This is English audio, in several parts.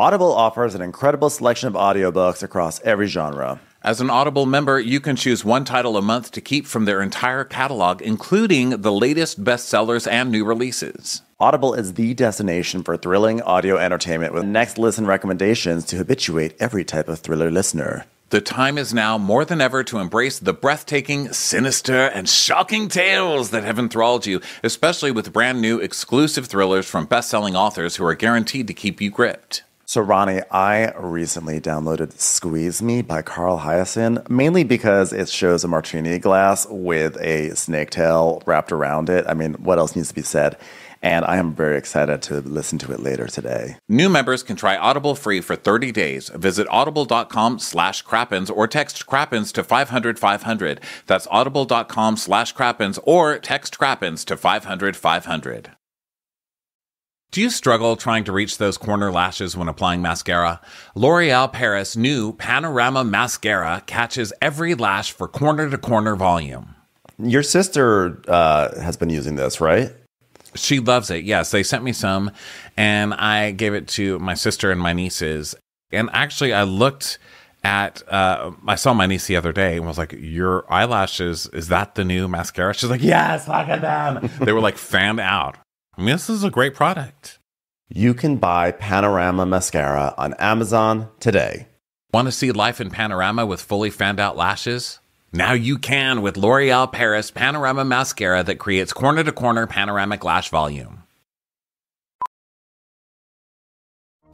Audible offers an incredible selection of audiobooks across every genre. As an Audible member, you can choose one title a month to keep from their entire catalog, including the latest bestsellers and new releases. Audible is the destination for thrilling audio entertainment with next listen recommendations to habituate every type of thriller listener. The time is now more than ever to embrace the breathtaking, sinister, and shocking tales that have enthralled you, especially with brand new exclusive thrillers from best selling authors who are guaranteed to keep you gripped. So, Ronnie, I recently downloaded Squeeze Me by Carl Hiaasen, mainly because it shows a martini glass with a snake tail wrapped around it. I mean, what else needs to be said? And I am very excited to listen to it later today. New members can try Audible free for 30 days. Visit audible.com slash crappens or text crappens to 500 500. That's audible.com slash crappens or text crappens to 500 500. Do you struggle trying to reach those corner lashes when applying mascara? L'Oreal Paris new Panorama Mascara catches every lash for corner to corner volume. Your sister uh, has been using this, right? She loves it. Yes, they sent me some and I gave it to my sister and my nieces. And actually, I looked at uh, I saw my niece the other day and was like, "Your eyelashes is that the new mascara?" She's like, "Yes, look at them." they were like fanned out. I mean, this is a great product. You can buy Panorama Mascara on Amazon today. Want to see life in panorama with fully fanned out lashes? Now you can with L'Oreal Paris Panorama Mascara that creates corner to corner panoramic lash volume.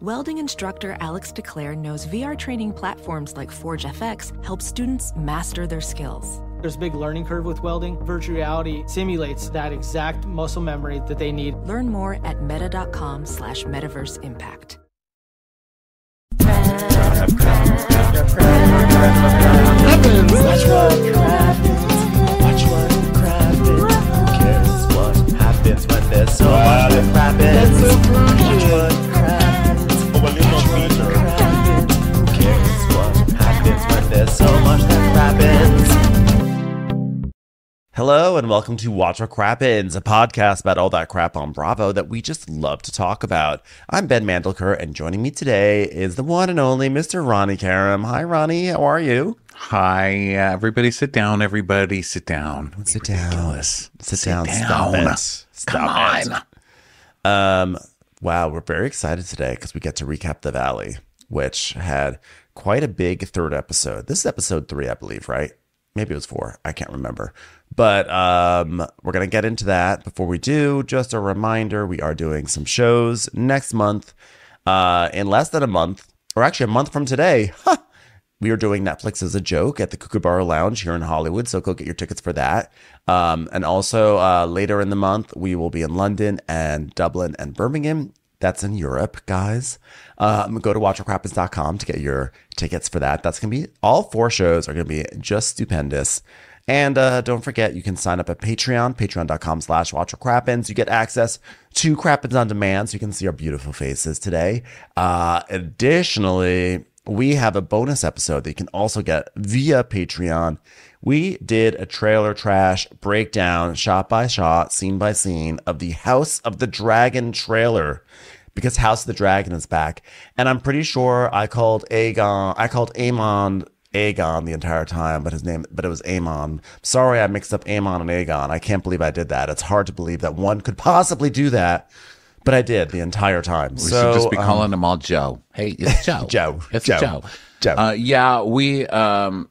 Welding instructor Alex DeClaire knows VR training platforms like Forge FX help students master their skills. There's a big learning curve with welding. Virtual reality simulates that exact muscle memory that they need. Learn more at meta.com slash metaverse impact. Hello and welcome to Watch What Crappens, a podcast about all that crap on Bravo that we just love to talk about. I'm Ben Mandelker, and joining me today is the one and only Mr. Ronnie Karam. Hi, Ronnie. How are you? Hi, uh, everybody sit down. Everybody sit down. Sit down. Ridiculous. Sit, down. Stop down. it. Stop Come it. on. Um, wow, we're very excited today because we get to recap The Valley, which had quite a big third episode. This is episode three, I believe, right? Maybe it was four. I can't remember. But um, we're going to get into that. Before we do, just a reminder we are doing some shows next month. Uh, in less than a month, or actually a month from today, huh, we are doing Netflix is a joke at the Kookaburra Lounge here in Hollywood. So go get your tickets for that. Um, and also uh, later in the month, we will be in London and Dublin and Birmingham. That's in Europe, guys. Um, go to watchwhatcrappens.com to get your tickets for that. That's going to be all four shows are going to be just stupendous. And uh, don't forget, you can sign up at Patreon, patreon.com slash watchwhatcrappens. You get access to Crappens on Demand so you can see our beautiful faces today. Uh, additionally, we have a bonus episode that you can also get via Patreon. We did a trailer trash breakdown, shot by shot, scene by scene, of the House of the Dragon trailer because House of the Dragon is back. And I'm pretty sure I called Aegon, I called Aemond Aegon the entire time, but his name, but it was Aemond. Sorry, I mixed up Aemond and Aegon. I can't believe I did that. It's hard to believe that one could possibly do that, but I did the entire time. We so, should just be um, calling them all Joe. Hey, it's Joe. Joe. It's Joe. Joe. Joe. Uh, yeah, we, um,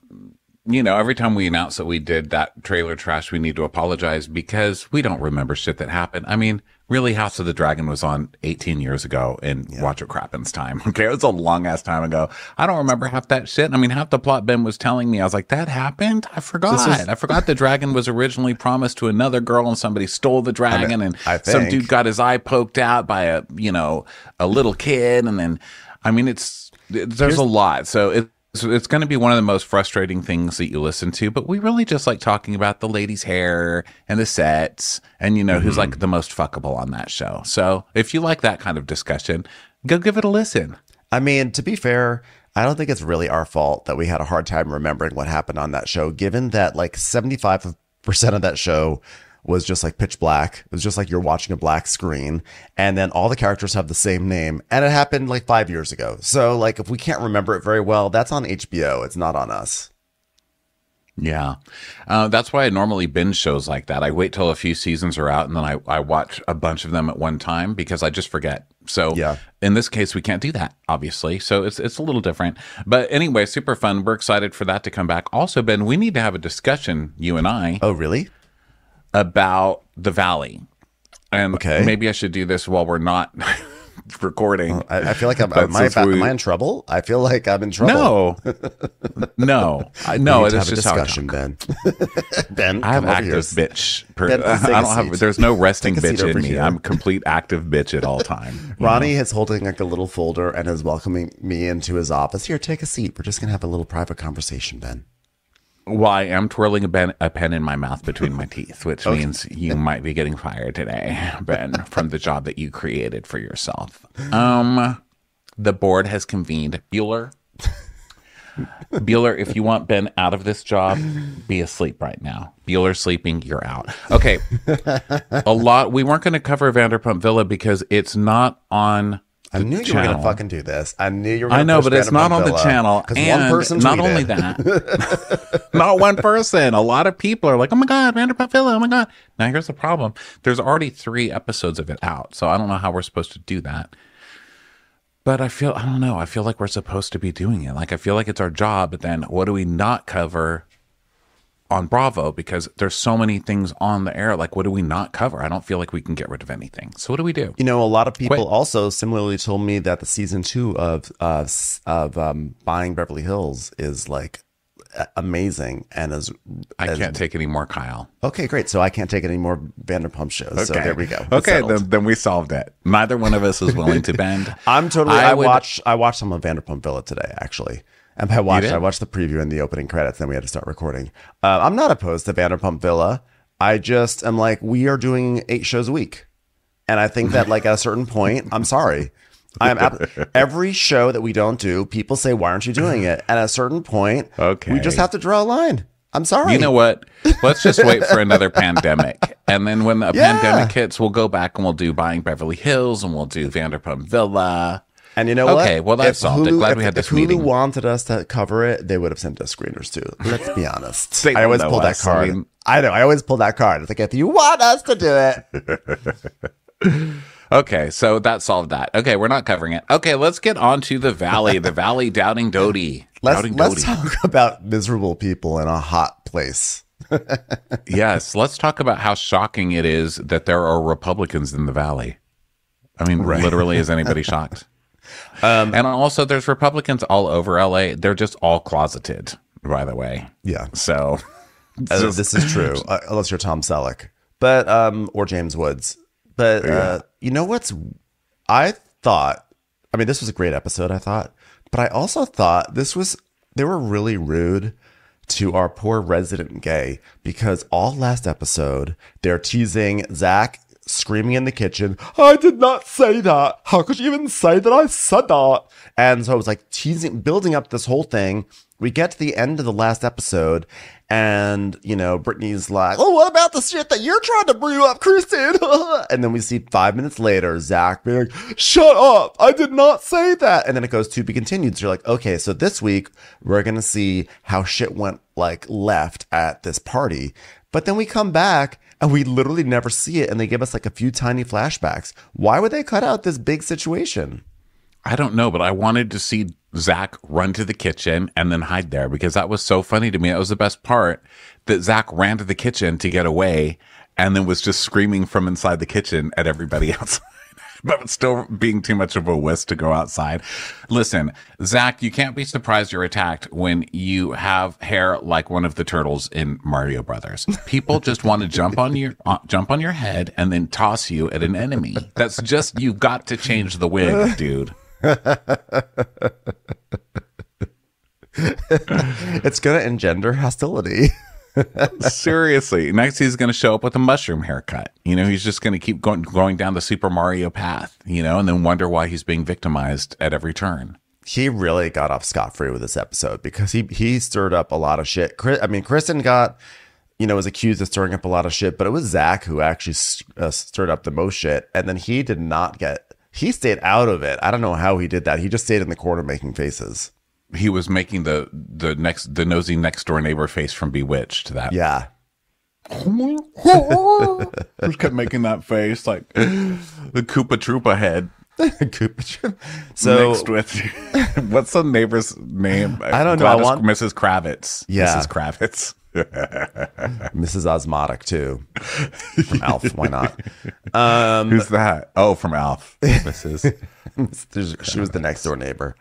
you know, every time we announce that we did that trailer trash, we need to apologize because we don't remember shit that happened. I mean, really, House of the Dragon was on 18 years ago in Watch What Crappens time. Okay. It was a long ass time ago. I don't remember half that shit. I mean, half the plot Ben was telling me, I was like, that happened? I forgot. was- I forgot the dragon was originally promised to another girl and somebody stole the dragon and I some dude got his eye poked out by a, you know, a little kid. And then, I mean, it's, there's a lot. So it, so it's going to be one of the most frustrating things that you listen to, but we really just like talking about the lady's hair and the sets and, you know, who's like mm-hmm. the most fuckable on that show. So if you like that kind of discussion, go give it a listen. I mean, to be fair, I don't think it's really our fault that we had a hard time remembering what happened on that show, given that like 75% of that show was just like pitch black. It was just like you're watching a black screen. And then all the characters have the same name. And it happened like five years ago. So, like, if we can't remember it very well, that's on HBO. It's not on us. Yeah. Uh, that's why I normally binge shows like that. I wait till a few seasons are out and then I, I watch a bunch of them at one time because I just forget. So Yeah. in this case, we can't do that, obviously. So it's, it's a little different. But anyway, super fun. We're excited for that to come back. Also, Ben, we need to have a discussion, you and I, Oh, really? About the Valley. And Okay. maybe I should do this while we're not recording. I, I feel like I'm, am, I, am I in trouble? I feel like I'm in trouble. No, no, I, no. It's just discussion, Ben. ben, I have over here. active bitch. Per, Ben, I don't have. There's no resting Take a seat bitch in me. here. I'm complete active bitch at all time. Ronnie is holding like a little folder and is welcoming me into his office. Here, take a seat. We're just gonna have a little private conversation, Ben. Well, I am twirling a pen, a pen in my mouth between my teeth, which means you might be getting fired today, Ben, from the job that you created for yourself. Um, the board has convened. Bueller, Bueller, if you want Ben out of this job, be asleep right now. Bueller sleeping, you're out. Okay. A lot. We weren't going to cover Vanderpump Villa because it's not on. I knew you were gonna fucking do this. I knew you were. Gonna I know, but it's not on the channel. And one person not tweeted. only that, not one person. A lot of people are like, "Oh my god, Vanderpump Villa! Oh my god!" Now here's the problem: there's already three episodes of it out, so I don't know how we're supposed to do that. But I feel I don't know. I feel like we're supposed to be doing it. Like I feel like it's our job. But then, what do we not cover on Bravo? Because there's so many things on the air. Like, what do we not cover? I don't feel like we can get rid of anything. So what do we do? You know, a lot of people also similarly told me that the season two of uh, of um, Buying Beverly Hills is like amazing and is. I is- can't take any more, Kyle. Okay, great. So I can't take any more Vanderpump shows. So there we go. Okay, then, then we solved it. Neither one of us is willing to bend. I'm totally. I, would- watched. I watched some of Vanderpump Villa today, actually. And by watched. I watched the preview and the opening credits. Then we had to start recording. Uh, I'm not opposed to Vanderpump Villa. I just am like, we are doing eight shows a week, and I think that like at a certain point, I'm sorry. I'm every show that we don't do. People say, "Why aren't you doing it?" And at a certain point, Okay. we just have to draw a line. I'm sorry. You know what? Let's just wait for another pandemic. And then when the Yeah. pandemic hits, we'll go back and we'll do Buying Beverly Hills and we'll do Vanderpump Villa. And you know what? Okay, well, that's solved it. Hulu- Glad if, we had this if Hulu meeting. wanted us to cover it, they would have sent us screeners too. Let's be honest. I always pull know that us. I card. mean- I know. I always pull that card. It's like if you want us to do it, Okay, so that solved that. Okay, we're not covering it. Okay, let's get on to the Valley. The Valley doubting Doty. let's doubting let's talk about miserable people in a hot place. yes, let's talk about how shocking it is that there are Republicans in the Valley. I mean, literally, is anybody shocked? Um, and also, there's Republicans all over LA. They're just all closeted, by the way. Yeah, So, this is true. Uh, unless you're Tom Selleck, but um, or James Woods. But uh, you know what's? I thought. I mean, this was a great episode. I thought, but I also thought this was. They were really rude to our poor resident gay because all last episode they're teasing Zach screaming in the kitchen. I did not say that. How could you even say that I said that? And so it was like teasing, building up this whole thing. We get to the end of the last episode, and you know, Brittany's like, "Oh, what about the shit that you're trying to brew up, Kristen?" and then we see five minutes later, Zach being like, "Shut up! I did not say that." And then it goes to be continued. So you're like, "Okay, so this week we're gonna see how shit went like left at this party." But then we come back and we literally never see it, and they give us like a few tiny flashbacks. Why would they cut out this big situation? I don't know, but I wanted to see Zach run to the kitchen and then hide there because that was so funny to me. That was the best part that Zach ran to the kitchen to get away and then was just screaming from inside the kitchen at everybody outside. But still being too much of a wuss to go outside. Listen, Zach, you can't be surprised you're attacked when you have hair like one of the turtles in Mario Brothers. People just want to jump on your uh, jump on your head and then toss you at an enemy. That's just you've got to change the wig, dude. It's gonna engender hostility. Seriously. Next, he's going to show up with a mushroom haircut. You know, he's just going to keep going, going down the Super Mario path, you know, and then wonder why he's being victimized at every turn. he really got off scot free with this episode because he he stirred up a lot of shit. Chris, I mean, Kristen got you know, was accused of stirring up a lot of shit, but it was Zach who actually uh, stirred up the most shit. And then he did not get, he stayed out of it. I don't know how he did that. He just stayed in the corner making faces. He was making the the next the nosy next door neighbor face from Bewitched. That Yeah. just kept making that face like the Koopa Troopa head Koopa Troopa. so, mixed with what's the neighbor's name? I don't know. I want- Mrs. Kravitz. Yeah. Mrs. Kravitz. Mrs. Ochmonek too from Alf. Why not? Um, Who's that? Oh, from Alf. Mrs. She was the next door neighbor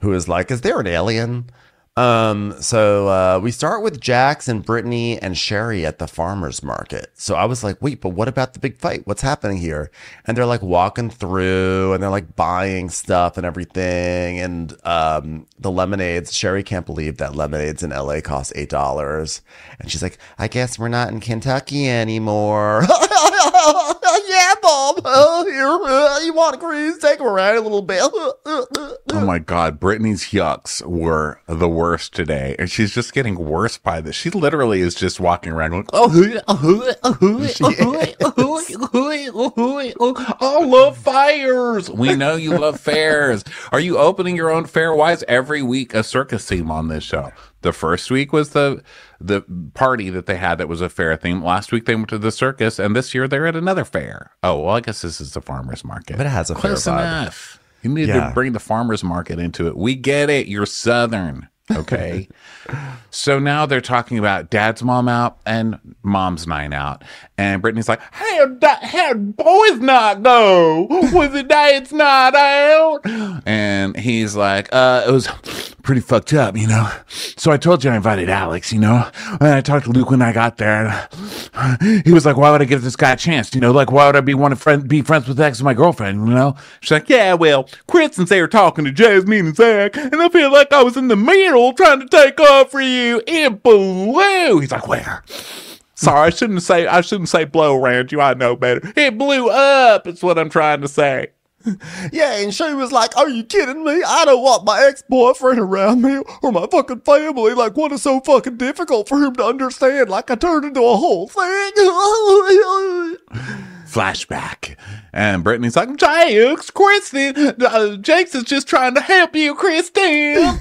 who was like, "Is there an alien?" Um, so uh, we start with Jax and Brittany and Sherry at the farmers market. So I was like, "Wait, but what about the big fight? What's happening here?" And they're like walking through and they're like buying stuff and everything. And um, the lemonades. Sherry can't believe that lemonades in LA cost eight dollars, and she's like, "I guess we're not in Kentucky anymore." yeah, Bob. Here, you want a cruise? Take her around a little bit. Oh my God, Brittany's yucks were the worst today, and she's just getting worse by this. She literally is just walking around going, "Oh, I love fires." We know you love fairs. Are you opening your own fair? Why is every week a circus theme on this show? The first week was the the party that they had that was a fair theme. Last week they went to the circus, and this year they're at another fair. Oh well, I guess this is the farmers market. But it has a fair Close vibe. enough. You need Yeah. to bring the farmers market into it. We get it. You're Southern. Okay. so now they're talking about dad's mom out and mom's night out. And Brittany's like, how'd, da- how'd boys not go? Was it dad's not out? And he's like, uh, it was pretty fucked up, you know? So I told you I invited Alex, you know? And I talked to Luke when I got there. And he was like, why would I give this guy a chance? You know, like, why would I be want to friend, be friends with ex of my girlfriend, you know? She's like, yeah, well, Chris and Sarah talking to Jasmine and Zach, and I feel like I was in the middle trying to take off for you. It blew. He's like, where? Sorry, I shouldn't say I shouldn't say blow around you. I know better. It blew up. It's what I'm trying to say. Yeah, and she was like, Are you kidding me? I don't want my ex boyfriend around me or my fucking family. Like, what is so fucking difficult for him to understand? Like, I turned into a whole thing. Flashback, and Brittany's like, "Jakes, Kristen, uh, Jakes is just trying to help you, Kristen."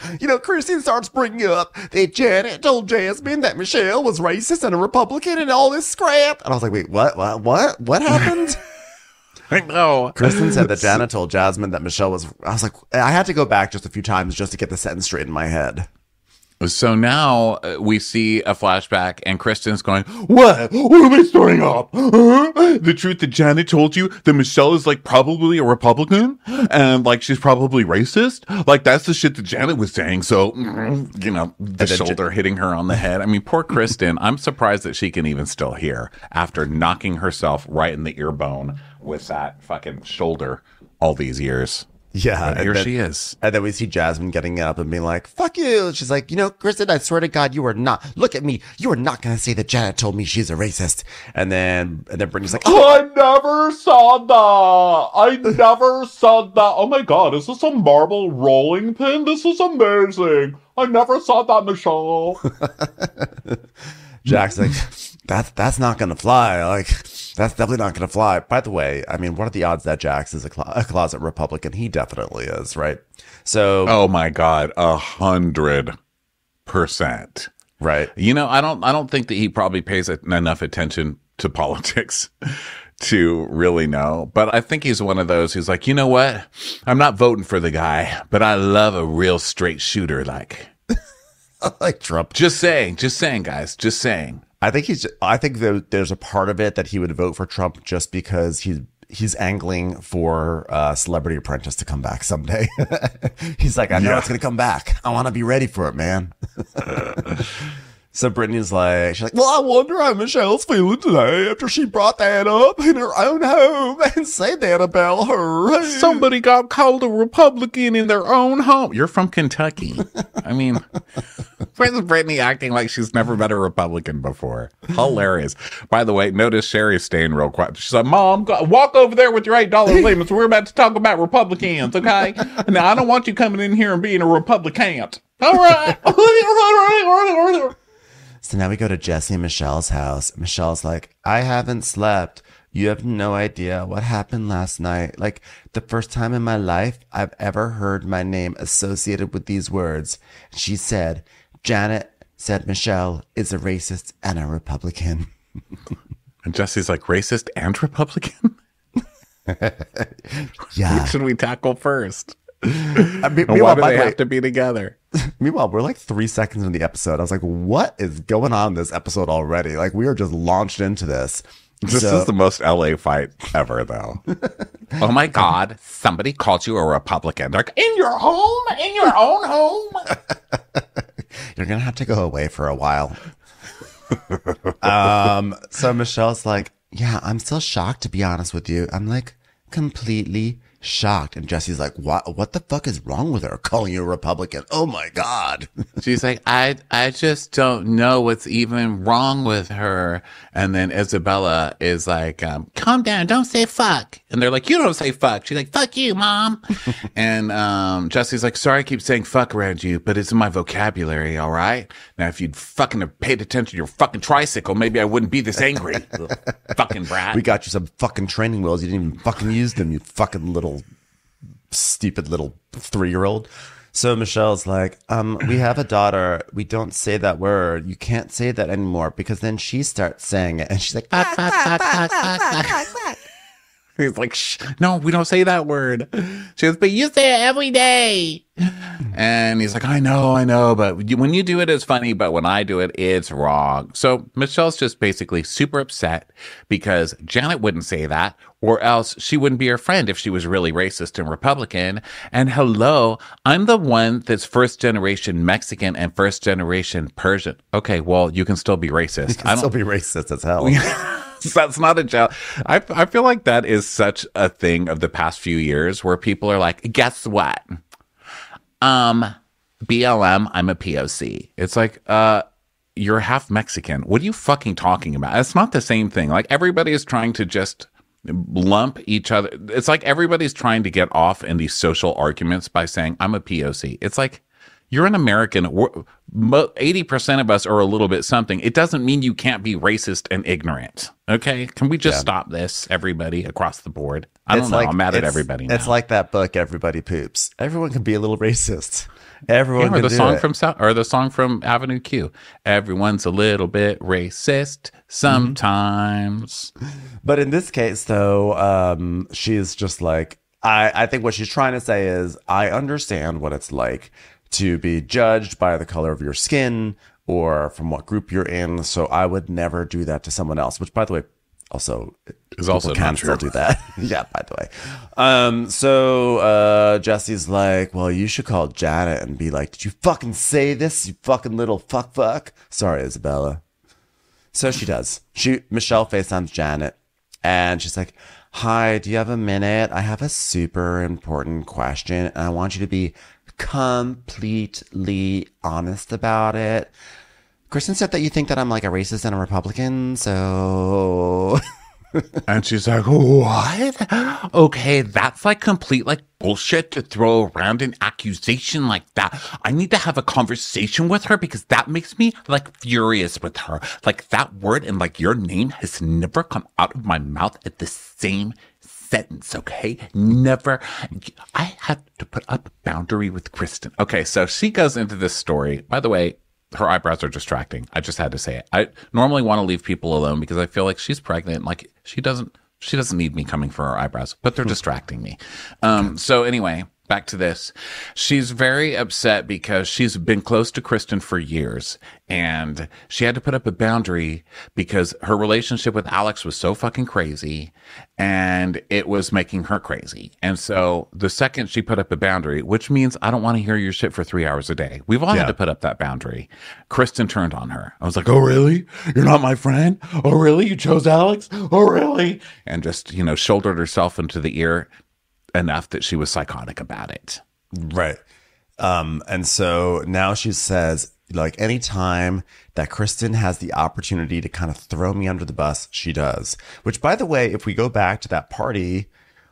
you know, Christine starts bringing up that Janet told Jasmine that Michelle was racist and a Republican and all this scrap. And I was like, Wait, what? What? What? What happened? I know. Kristen said that Janet told Jasmine that Michelle was. I was like, I had to go back just a few times just to get the sentence straight in my head. So now uh, we see a flashback, and Kristen's going, What? What am I stirring up? Huh? The truth that Janet told you that Michelle is like probably a Republican and like she's probably racist? Like that's the shit that Janet was saying. So, mm, you know, the shoulder hitting her on the head. I mean, poor Kristen. I'm surprised that she can even still hear after knocking herself right in the ear bone with that fucking shoulder all these years. Yeah, And here she is. And then we see Jasmine getting up and being like, fuck you. She's like, you know, Kristen, I swear to God, you are not, look at me. You are not going to say that Janet told me she's a racist. And then, and then Brittany's like, oh, I never saw that. I never saw that. Oh my god, is this a marble rolling pin? This is amazing. I never saw that, Michelle. Jack's like, that's, that's not going to fly. Like, that's definitely not going to fly. By the way, I mean, what are the odds that Jax is a, clo- a closet Republican? He definitely is, right? So, oh my god, a hundred percent. right. You know, I don't. I don't think that he probably pays enough attention to politics to really know. But I think he's one of those who's like, you know what? I'm not voting for the guy, but I love a real straight shooter. Like, like Trump. just saying, just saying, guys, just saying. I think he's. I think there, there's a part of it that he would vote for Trump just because he's he's angling for uh, Celebrity Apprentice to come back someday. he's like, I know Yeah. it's gonna come back. I want to be ready for it, man. so Brittany's like, she's like, well, I wonder how Michelle's feeling today after she brought that up in her own home and said that about her. Somebody got called a Republican in their own home. You're from Kentucky. I mean, where's Brittany acting like she's never met a Republican before? Hilarious. By the way, notice Sherry's staying real quiet. She's like, Mom, go, walk over there with your $8 limits. We're about to talk about Republicans, okay? Now, I don't want you coming in here and being a Republican. All right. So now we go to Jesse and Michelle's house. Michelle's like, I haven't slept. You have no idea what happened last night. Like the first time in my life I've ever heard my name associated with these words. She said, Janet said Michelle is a racist and a Republican. And Jesse's like racist and Republican. Yeah. What should we tackle first? Uh, I mean, And why meanwhile, do by they way, have to be together? meanwhile, we're like three seconds in the episode. I was like, what is going on in this episode already? Like we are just launched into this. This So- is the most LA fight ever, though. oh my God! Somebody called you a Republican. They're like, in your home, in your own home. You're gonna have to go away for a while. um, so Michelle's like, yeah, I'm still shocked to be honest with you. I'm like completely shocked. And Jesse's like, what, what the fuck is wrong with her calling you a Republican? Oh my God. She's like, I, I just don't know what's even wrong with her. And then Isabella is like, um, calm down, don't say fuck. And they're like, you don't say fuck. She's like, fuck you, mom. and um, Jesse's like, sorry, I keep saying fuck around you, but it's in my vocabulary, all right? Now, if you'd fucking have paid attention to your fucking tricycle, maybe I wouldn't be this angry. Fucking brat. We got you some fucking training wheels. You didn't even fucking use them, you fucking little stupid little three year old. So Michelle's like, um, we have a daughter. We don't say that word. You can't say that anymore because then she starts saying it, and she's like, fuck, fuck, fuck, fuck, fuck, fuck, fuck. He's like, Shh, no, we don't say that word. She goes, but you say it every day. And he's like, I know, I know, but when you do it, it's funny, but when I do it, it's wrong. So Michelle's just basically super upset because Janet wouldn't say that, or else she wouldn't be her friend if she was really racist and Republican. And hello, I'm the one that's first generation Mexican and first generation Persian. Okay, well, you can still be racist. I I'd still be racist as hell. that's not a joke. I, I feel like that is such a thing of the past few years where people are like, guess what? Um, BLM, I'm a POC. It's like, uh, you're half Mexican. What are you fucking talking about? It's not the same thing. Like everybody is trying to just lump each other. It's like everybody's trying to get off in these social arguments by saying, I'm a POC. It's like, you're an American. 80% of us are a little bit something. It doesn't mean you can't be racist and ignorant. Okay. Can we just stop this, everybody across the board? I don't know. I'm mad at everybody now. It's like that book, Everybody Poops. Everyone can be a little racist. Everyone Yeah, or can the song it. from South, or the song from Avenue Q. Everyone's a little bit racist sometimes. But in this case, though, um, she's just like, I, I think what she's trying to say is, I understand what it's like to be judged by the color of your skin or from what group you're in. So I would never do that to someone else, which, by the way, also Is also can still do that. yeah, by the way. Um, so uh, Jesse's like, well, you should call Janet and be like, did you fucking say this, you fucking little fuck fuck? Sorry, Isabella. So she does. She Michelle FaceTimes Janet and she's like, Hi, do you have a minute? I have a super important question and I want you to be completely honest about it. Kristen said that you think that I'm like a racist and a Republican, so And she's like, What? Okay, that's like complete like bullshit to throw around an accusation like that. I need to have a conversation with her because that makes me like furious with her. Like that word and like your name has never come out of my mouth at the same sentence, okay? Never. I had to put up a boundary with Kristen. Okay, so she goes into this story. By the way, her eyebrows are distracting. I just had to say it. I normally want to leave people alone because I feel like she's pregnant. Like she doesn't she doesn't need me coming for her eyebrows, but they're distracting me. Um so anyway, back to this. She's very upset because she's been close to Kristen for years and she had to put up a boundary because her relationship with Alex was so fucking crazy and it was making her crazy. And so the second she put up a boundary, which means I don't want to hear your shit for three hours a day. We've all Yeah. had to put up that boundary. Kristen turned on her. I was like, Oh, really? You're not my friend? Oh, really? You chose Alex? Oh, really? And just, you know, shouldered herself into the ear enough that she was psychotic about it. Right. Um, and so now she says, like, anytime that Kristen has the opportunity to kind of throw me under the bus, she does. Which, by the way, if we go back to that party,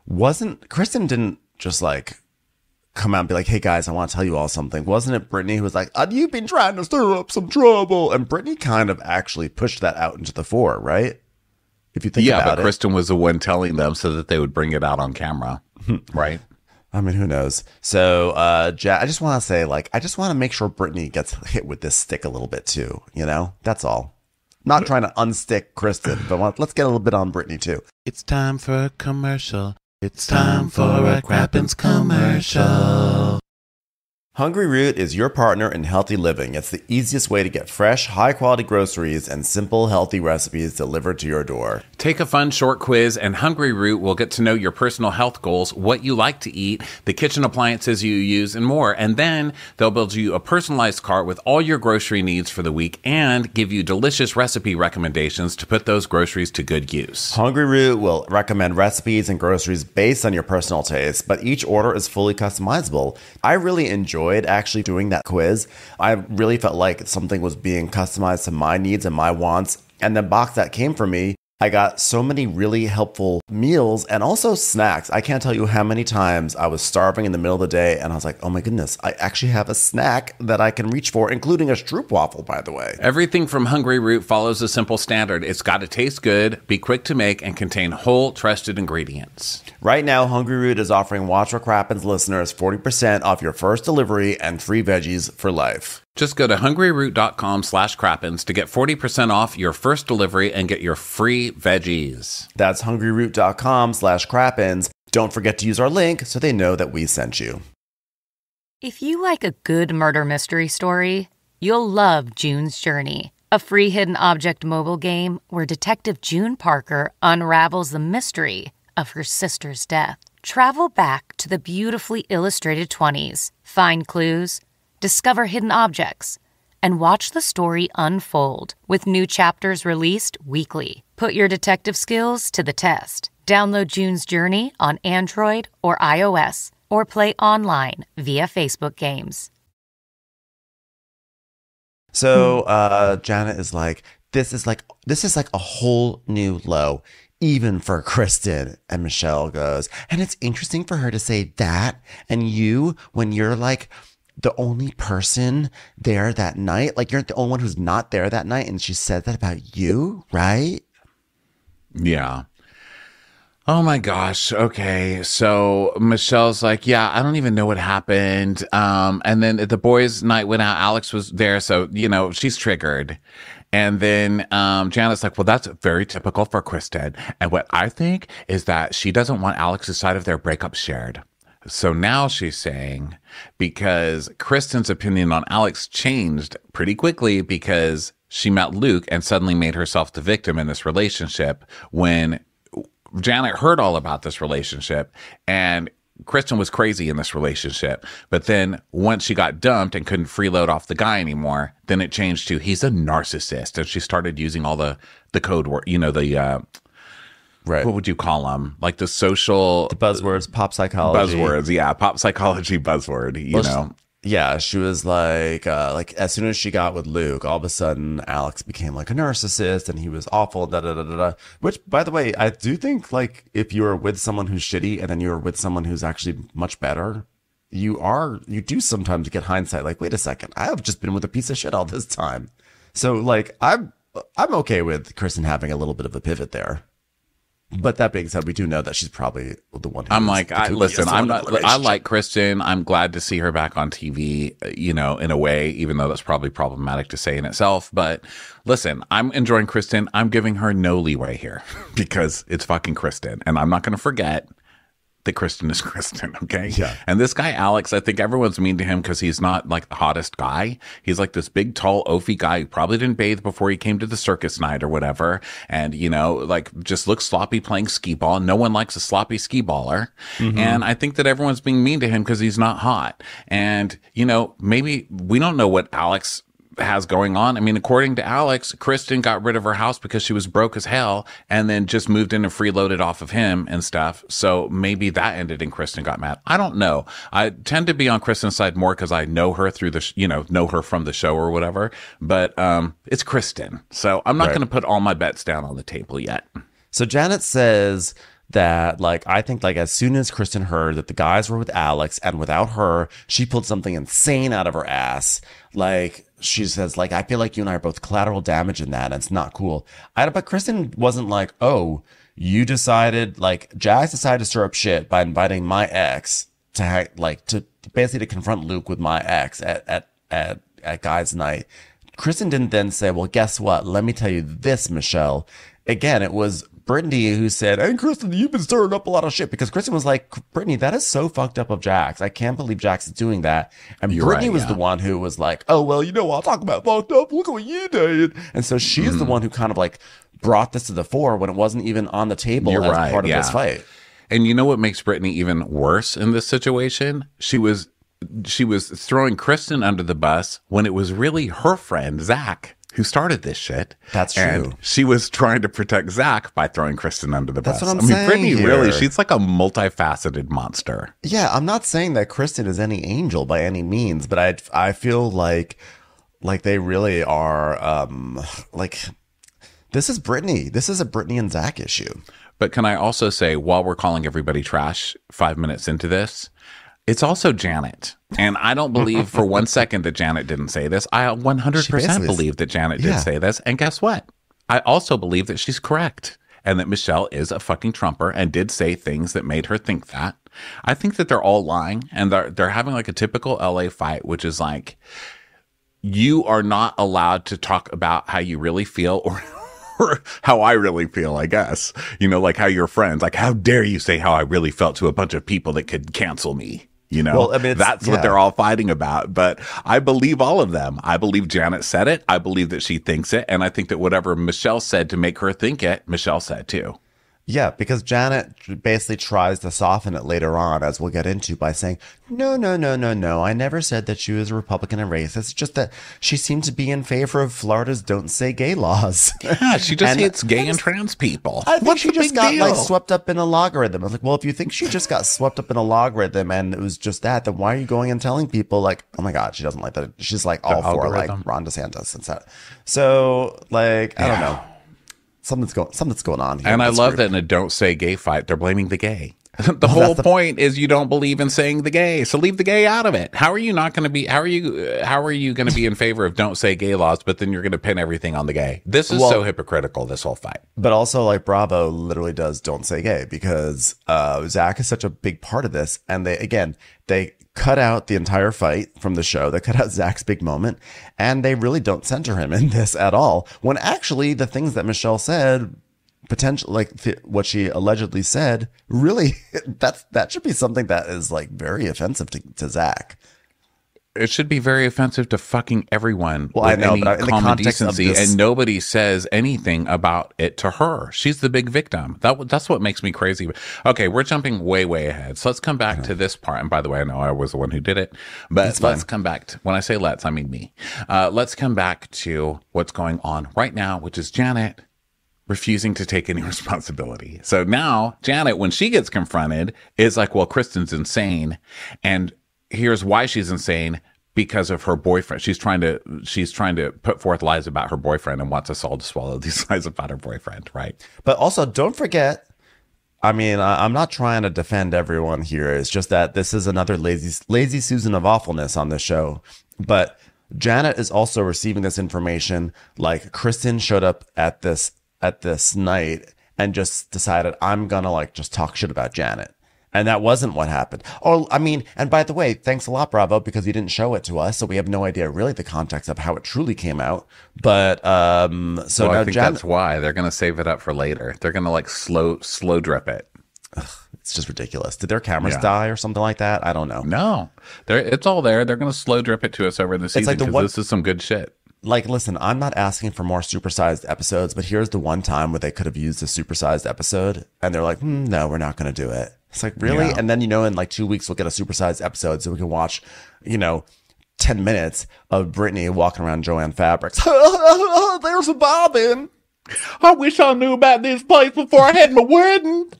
wasn't Kristen didn't just like come out and be like, hey guys, I want to tell you all something. Wasn't it Brittany who was like, uh, you've been trying to stir up some trouble? And Brittany kind of actually pushed that out into the fore, right? If you think yeah, but it. Kristen was the one telling them so that they would bring it out on camera, right? I mean, who knows? So, uh, ja- I just want to say, like, I just want to make sure Brittany gets hit with this stick a little bit too. You know, that's all. Not trying to unstick Kristen, but let's get a little bit on Brittany too. It's time for a commercial. It's time for a Crappens commercial. Hungry Root is your partner in healthy living. It's the easiest way to get fresh, high quality groceries and simple, healthy recipes delivered to your door. Take a fun short quiz, and Hungry Root will get to know your personal health goals, what you like to eat, the kitchen appliances you use, and more. And then they'll build you a personalized cart with all your grocery needs for the week and give you delicious recipe recommendations to put those groceries to good use. Hungry Root will recommend recipes and groceries based on your personal taste, but each order is fully customizable. I really enjoyed actually doing that quiz. I really felt like something was being customized to my needs and my wants. And the box that came for me, I got so many really helpful meals and also snacks. I can't tell you how many times I was starving in the middle of the day and I was like, oh my goodness, I actually have a snack that I can reach for, including a Stroop waffle, by the way. Everything from Hungry Root follows a simple standard. It's got to taste good, be quick to make, and contain whole, trusted ingredients. Right now, Hungry Root is offering Watch What Crappens listeners 40% off your first delivery and free veggies for life. Just go to hungryroot.com slash crappens to get 40% off your first delivery and get your free veggies. That's hungryroot.com slash crappens. Don't forget to use our link so they know that we sent you. If you like a good murder mystery story, you'll love June's Journey, a free hidden object mobile game where Detective June Parker unravels the mystery of her sister's death. Travel back to the beautifully illustrated 20s, find clues, discover hidden objects, and watch the story unfold with new chapters released weekly. Put your detective skills to the test. Download June's Journey on Android or iOS or play online via Facebook Games. So uh, Janet is like, this is like this is like a whole new low, even for Kristen. And Michelle goes, and it's interesting for her to say that, and you when you're like the only person there that night, like you're the only one who's not there that night, and she said that about you, right? Yeah. Oh my gosh. Okay. So Michelle's like, yeah, I don't even know what happened. Um, and then the boys' night went out. Alex was there. So, you know, she's triggered. And then um, Janet's like, well, that's very typical for Kristen. And what I think is that she doesn't want Alex's side of their breakup shared. So now she's saying because Kristen's opinion on Alex changed pretty quickly because she met Luke and suddenly made herself the victim in this relationship when Janet heard all about this relationship and Kristen was crazy in this relationship. But then once she got dumped and couldn't freeload off the guy anymore, then it changed to he's a narcissist. And she started using all the, the code word, you know, the, uh, Right. what would you call them? Like the social Buzzwords, pop psychology. buzzwords. Yeah. Pop psychology buzzword, you Well, know. yeah, she was like, uh, like as soon as she got with Luke, all of a sudden Alex became like a narcissist and he was awful. Da da da da. da. Which, by the way, I do think like if you are with someone who's shitty and then you're with someone who's actually much better, you are you do sometimes get hindsight. Like, wait a second, I have just been with a piece of shit all this time. So like, I'm I'm okay with Kristen having a little bit of a pivot there. But that being said, we do know that she's probably the one. I'm like, I, listen, I'm not, I like Kristen. I'm glad to see her back on TV, uh, you know, in a way, even though that's probably problematic to say in itself. But listen, I'm enjoying Kristen. I'm giving her no leeway here because it's fucking Kristen. And I'm not going to forget that Kristen is Kristen, okay? Yeah. And this guy, Alex, I think everyone's mean to him because he's not like the hottest guy. He's like this big, tall, oafy guy who probably didn't bathe before he came to the circus night or whatever. And, you know, like just looks sloppy playing skee ball. No one likes a sloppy skee baller. Mm-hmm. And I think that everyone's being mean to him because he's not hot. And, you know, maybe we don't know what Alex has going on. I mean, according to Alex, Kristen got rid of her house because she was broke as hell and then just moved in and freeloaded off of him and stuff. So maybe that ended and Kristen got mad. I don't know. I tend to be on Kristen's side more because I know her through the, sh- you know, know her from the show or whatever. But um, it's Kristen. So I'm not Right. going to put all my bets down on the table yet. So Janet says that like I think like as soon as Kristen heard that the guys were with Alex and without her, she pulled something insane out of her ass. Like she says, like I feel like you and I are both collateral damage in that, and it's not cool. I but Kristen wasn't like, oh, you decided like Jax decided to stir up shit by inviting my ex to ha- like to basically to confront Luke with my ex at at at at guys' night. Kristen didn't then say, well, guess what? Let me tell you this, Michelle. Again, it was Brittany who said, Hey, Kristen, you've been stirring up a lot of shit because Kristen was like, Brittany, that is so fucked up of Jax. I can't believe Jax is doing that. And You're Brittany right, was yeah. the one who was like, Oh, well, you know, I'll talk about fucked up. Look at what you did. And so she's Mm-hmm. the one who kind of like brought this to the fore when it wasn't even on the table You're as right, part of yeah. this fight. And you know what makes Brittany even worse in this situation? She was she was throwing Kristen under the bus when it was really her friend Zach who started this shit. That's And true. she was trying to protect Zach by throwing Kristen under the That's bus. what I'm I mean, saying Brittany really, she's like a multifaceted monster. Yeah, I'm not saying that Kristen is any angel by any means, but I I feel like like they really are um like this is Brittany. This is a Brittany and Zach issue. But can I also say, while we're calling everybody trash five minutes into this, it's also Janet. And I don't believe for one second that Janet didn't say this. I 100% believe that Janet did Yeah. say this. And guess what? I also believe that she's correct and that Michelle is a fucking trumper and did say things that made her think that. I think that they're all lying and they're, they're having like a typical LA fight, which is like, you are not allowed to talk about how you really feel or, how I really feel, I guess. You know, like how you're friends. Like, how dare you say how I really felt to a bunch of people that could cancel me? You know, Well, I mean, that's what they're all fighting about. But I believe all of them. I believe Janet said it. I believe that she thinks it. And I think that whatever Michelle said to make her think it, Michelle said too. Yeah, because Janet basically tries to soften it later on, as we'll get into, by saying, No, no, no, no, no. I never said that she was a Republican and racist. It's just that she seemed to be in favor of Florida's don't say gay laws. Yeah, she just hates gay and trans people. I think What's she just got deal? like swept up in a logarithm. I was like, well, if you think she just got swept up in a logarithm and it was just that, then why are you going and telling people like, oh my god, she doesn't like that? She's like all for like. Ron DeSantis and stuff. So like, I don't know, something's going something's going on here. And I love group. that in a don't say gay fight, they're blaming the gay. the whole the- point is you don't believe in saying the gay, so leave the gay out of it. How are you not going to be? How are you? uh, How are you going to be in favor of don't say gay laws, but then you're going to pin everything on the gay? This is Well- so hypocritical. This whole fight. But also, like Bravo literally does "Don't Say Gay" because uh, Zach is such a big part of this, and they again they cut out the entire fight from the show. They cut out Zach's big moment, and they really don't center him in this at all. When actually, the things that Michelle said, potential like th- what she allegedly said, really that's that should be something that is like very offensive to, to Zach. It should be very offensive to fucking everyone. Well, I know, any but in the common context of decency, this- and nobody says anything about it to her. She's the big victim. That that's what makes me crazy. Okay, we're jumping way way ahead. So let's come back to this part. And by the way, I know I was the one who did it, but let's come back. To, when I say let's, I mean me. Uh, let's come back to what's going on right now, which is Janet refusing to take any responsibility. So now Janet, when she gets confronted, is like, well, Kristen's insane. And here's why she's insane because of her boyfriend. She's trying to she's trying to put forth lies about her boyfriend and wants us all to swallow these lies about her boyfriend, right? But also, don't forget. I mean, I, I'm not trying to defend everyone here. It's just that this is another lazy, lazy Susan of awfulness on this show. But Janet is also receiving this information. Like Kristen showed up at this at this night and just decided I'm gonna like just talk shit about Janet. And that wasn't what happened. Oh, I mean, and by the way, thanks a lot, Bravo, because you didn't show it to us, so we have no idea really the context of how it truly came out. But um, so now I think Janet, that's why they're gonna save it up for later. They're gonna like slow slow drip it. It's just ridiculous. Did their cameras Yeah. die or something like that? I don't know. No, they're, it's all there. They're gonna slow drip it to us over the season like the because one- this is some good shit. Like, listen, I'm not asking for more supersized episodes, but here's the one time where they could have used a supersized episode, and they're like, hmm, "No, we're not going to do it." It's like, really? Yeah. And then you know, in like two weeks, we'll get a supersized episode, so we can watch, you know, ten minutes of Brittany walking around Jo-Ann Fabrics. There's a bobbin. I wish I knew about this place before I had my wedding.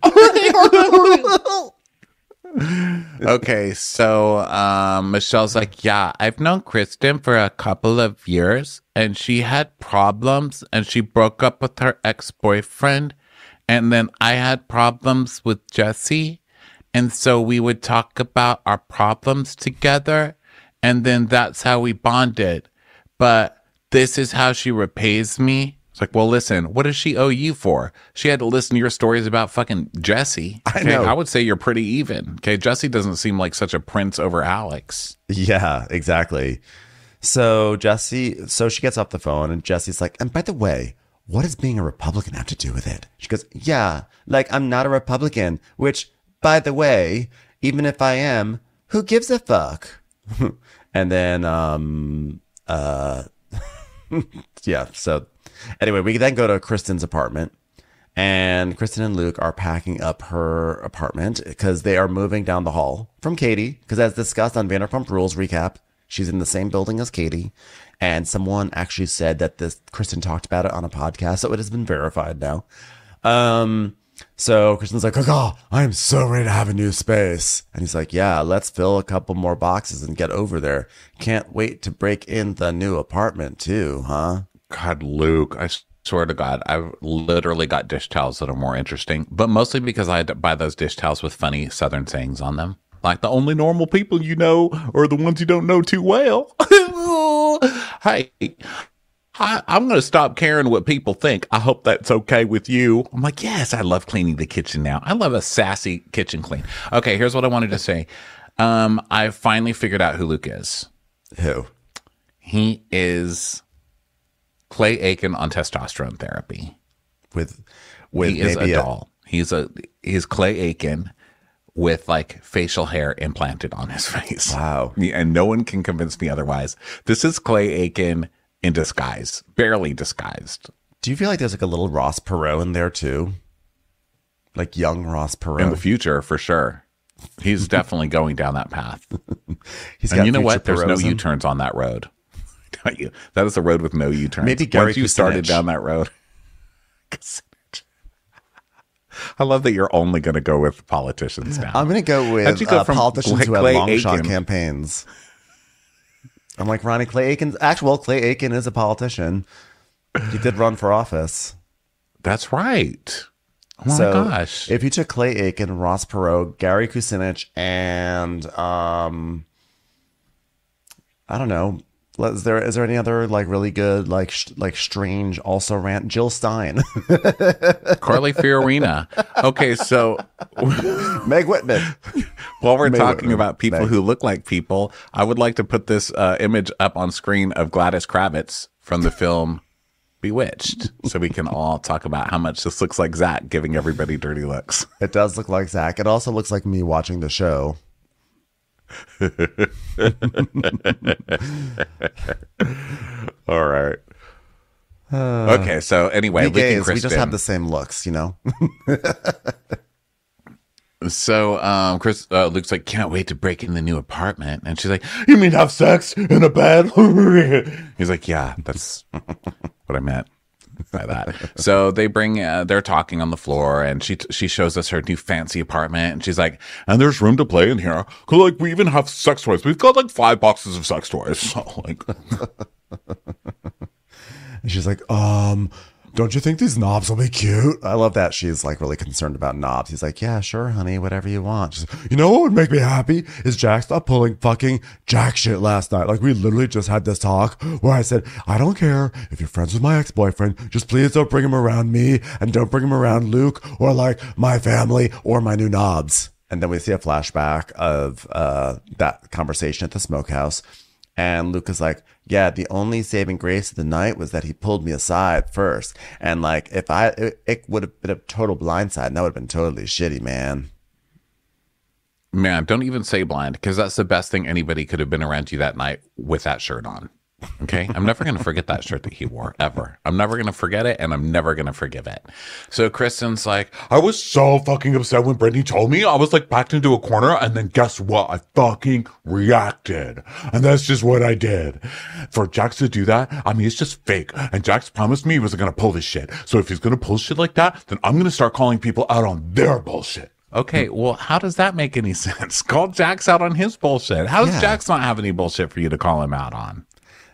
okay, so um, Michelle's like, yeah, I've known Kristen for a couple of years, and she had problems, and she broke up with her ex boyfriend, And then I had problems with Jesse. And so we would talk about our problems together. And then that's how we bonded. But this is how she repays me. It's like, well, listen, what does she owe you for? She had to listen to your stories about fucking Jesse. I know. I would say you're pretty even. Okay. Jesse doesn't seem like such a prince over Alex. Yeah, exactly. So Jesse, so she gets off the phone and Jesse's like, and by the way, what does being a Republican have to do with it? She goes, yeah, like I'm not a Republican, which, by the way, even if I am, who gives a fuck? and then, um, uh, yeah. So anyway, we then go to Kristen's apartment and Kristen and Luke are packing up her apartment because they are moving down the hall from Katie. Because as discussed on Vanderpump Rules recap, she's in the same building as Katie, and someone actually said that this Kristen talked about it on a podcast, so it has been verified now. Um, so Kristen's like, "Oh, I am so ready to have a new space," and he's like, "Yeah, let's fill a couple more boxes and get over there. Can't wait to break in the new apartment too, huh?" God, Luke, I swear to God, I've literally got dish towels that are more interesting, but mostly because I had to buy those dish towels with funny Southern sayings on them. Like the only normal people you know are the ones you don't know too well. hey, I, I'm going to stop caring what people think. I hope that's okay with you. I'm like, yes, I love cleaning the kitchen now. I love a sassy kitchen clean. Okay, here's what I wanted to say. Um, I finally figured out who Luke is. Who? He is Clay Aiken on testosterone therapy. With with he is a doll. He's a he's Clay Aiken with like facial hair implanted on his face. Wow. Yeah, And no one can convince me otherwise. This is Clay Aiken in disguise, barely disguised. Do you feel like there's like a little Ross Perot in there too? Like young Ross Perot. In the future, for sure. He's definitely going down that path. He's and you know what? There's no U turns on that road. You, that is a road with no U turns. Maybe Gary Once you started down that road. I love that you're only going to go with politicians now. I'm gonna go with go uh, politicians who have long shot campaigns. I'm like Ronnie Clay Aiken. Actual Clay Aiken is a politician. He did run for office. That's right. Oh my so gosh. if you took Clay Aiken, Ross Perot, Gary Kucinich, and um, I don't know, is there is there any other like really good like sh- like strange also rant Jill Stein, Carly Fiorina. Okay, so Meg Whitman? while we're May talking Whitman. about people May. who look like people, I would like to put this uh, image up on screen of Gladys Kravitz from the film Bewitched, so we can all talk about how much this looks like Zach giving everybody dirty looks. It does look like Zach. It also looks like me watching the show. All right. okay, so anyway, We gays, we just have the same looks, you know. So um, Chris, uh, Luke's like, can't wait to break in the new apartment, and she's like, you mean have sex in a bed? He's like, yeah, that's what I meant by that. So they bring, uh, they're talking on the floor, and she she shows us her new fancy apartment, and she's like, and there's room to play in here. 'Cause, like we even have sex toys. We've got like five boxes of sex toys. So like, And she's like, um, don't you think these knobs will be cute? I love that she's like really concerned about knobs. He's like, yeah, sure, honey, whatever you want. She's like, you know what would make me happy is Jack stop pulling fucking jack shit last night. Like we literally just had this talk where I said, I don't care if you're friends with my ex-boyfriend, just please don't bring him around me and don't bring him around Luke or like my family or my new knobs. And then we see a flashback of uh, that conversation at the smokehouse. And Luke is like, yeah, the only saving grace of the night was that he pulled me aside first. And like, if I, it, it would have been a total blindside and that would have been totally shitty, man. man, don't even say blind because that's the best thing anybody could have been around you that night with that shirt on. Okay. I'm never going to forget that shirt that he wore ever. I'm never going to forget it and I'm never going to forgive it. So Kristen's like, I was so fucking upset when Brittany told me. I was like backed into a corner and then guess what? I fucking reacted. And that's just what I did. For Jax to do that, I mean, it's just fake. And Jax promised me he wasn't going to pull this shit. So if he's going to pull shit like that, then I'm going to start calling people out on their bullshit. Okay, well, how does that make any sense? Call Jax out on his bullshit. How does Yeah. Jax not have any bullshit for you to call him out on?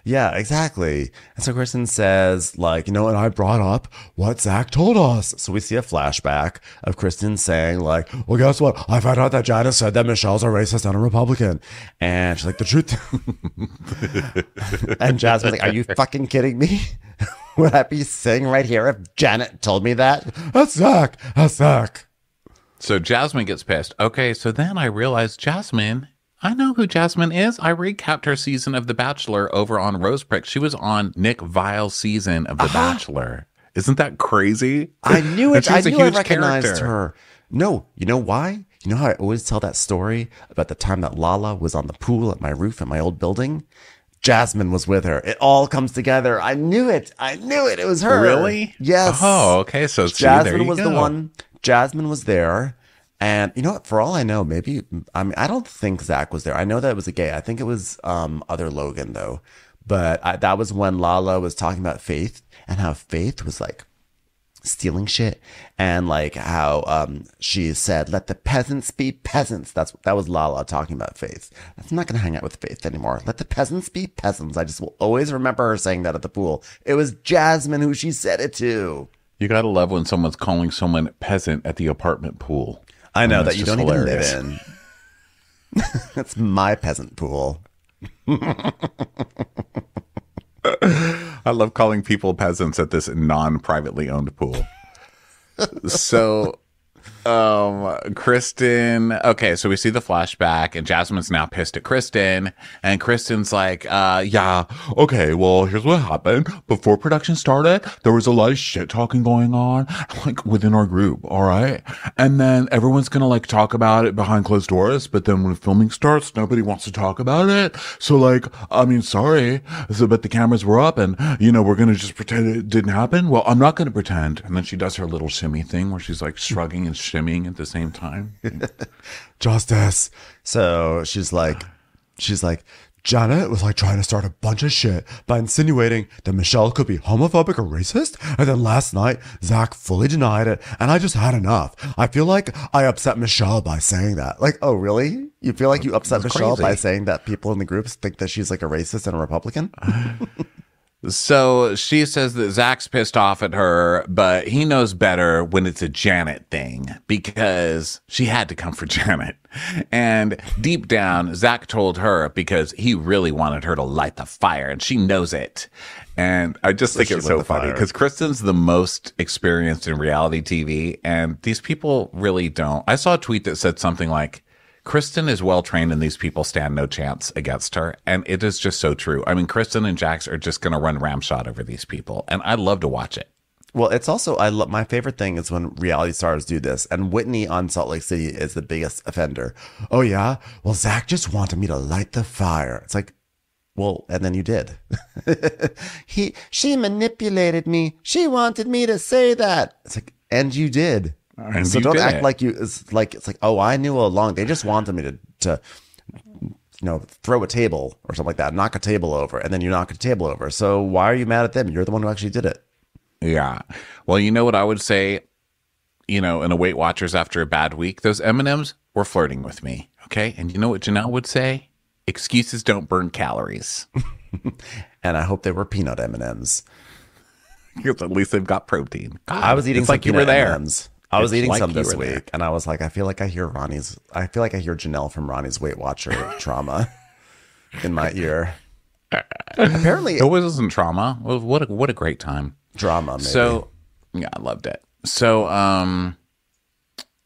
Yeah, exactly. And so Kristen says, like, you know, and I brought up what Zach told us. So we see a flashback of Kristen saying, like, well, guess what? I found out that Janice said that Michelle's a racist and a Republican. And she's like, the truth. and Jasmine's like, are you fucking kidding me? Would I be sitting right here if Janet told me that? That's Zach. That's Zach. So Jasmine gets pissed. Okay, so then I realized Jasmine. I know who Jasmine is. I recapped her season of The Bachelor over on Rose Prick. She was on Nick Viall's season of The uh-huh. Bachelor. Isn't that crazy? I knew it. I knew I recognized character. her. No, you know why? You know how I always tell that story about the time that Lala was on the pool at my roof at my old building? Jasmine was with her. It all comes together. I knew it. I knew it. It was her. Really? Yes. Oh, okay. So see, there Jasmine you was the one. Jasmine was there. And you know what? For all I know, maybe I mean I don't think Zach was there. I know that it was a gay. I think it was um other Logan though. But I, that was when Lala was talking about Faith and how Faith was like stealing shit and like how um she said let the peasants be peasants that's that was lala talking about faith i'm not gonna hang out with faith anymore let the peasants be peasants i just will always remember her saying that at the pool it was jasmine who she said it to You gotta love when someone's calling someone peasant at the apartment pool. I know oh, that you don't hilarious. even live in That's my peasant pool I love calling people peasants at this non-privately owned pool. so um Kristen okay so we see the flashback and Jasmine's now pissed at Kristen and Kristen's like uh yeah okay well here's what happened. Before production started there was a lot of shit talking going on like within our group all right? And then everyone's gonna like talk about it behind closed doors but then when filming starts nobody wants to talk about it. So like I mean sorry so but the cameras were up and you know we're gonna just pretend it didn't happen. Well I'm not gonna pretend. And then she does her little shimmy thing where she's like shrugging and shimmying at the same time justice so she's like she's like Janet was like trying to start a bunch of shit by insinuating that Michelle could be homophobic or racist. And then last night, Zach fully denied it. And I just had enough. I feel like I upset Michelle by saying that. Like, oh, really? You feel like you upset Michelle crazy. by saying that people in the groups think that she's like a racist and a Republican? So she says that Zach's pissed off at her, but he knows better when it's a Janet thing because she had to come for Janet. And deep down, Zach told her because he really wanted her to light the fire and she knows it. And I just think she it's so funny because Kristen's the most experienced in reality TV, and these people really don't. I saw a tweet that said something like, Kristen is well trained and these people stand no chance against her. And it is just so true. I mean, Kristen and Jax are just going to run ramshot over these people. And I love to watch it. Well, it's also I love my favorite thing is when reality stars do this, and Whitney on Salt Lake City is the biggest offender. Oh yeah, well Zach just wanted me to light the fire. It's like, well, and then you did. he she manipulated me. She wanted me to say that. It's like, and you did. And so don't act it. like you. It's like it's like oh I knew all along. They just wanted me to to you know throw a table or something like that, knock a table over, and then you knock a table over. So why are you mad at them? You're the one who actually did it. Yeah. Well, you know what I would say, you know, in a Weight Watchers after a bad week, those M&Ms were flirting with me. Okay. And you know what Janelle would say? Excuses don't burn calories. and I hope they were peanut M and M's. Because at least they've got protein. God, I was eating it's like you were there. M&Ms. I was eating like some this were there. week, and I was like, I feel like I hear Ronnie's. I feel like I hear Janelle from Ronnie's Weight Watcher trauma in my ear. Apparently, It wasn't trauma. What a, what a great time. drama. Maybe. So yeah, I loved it. So um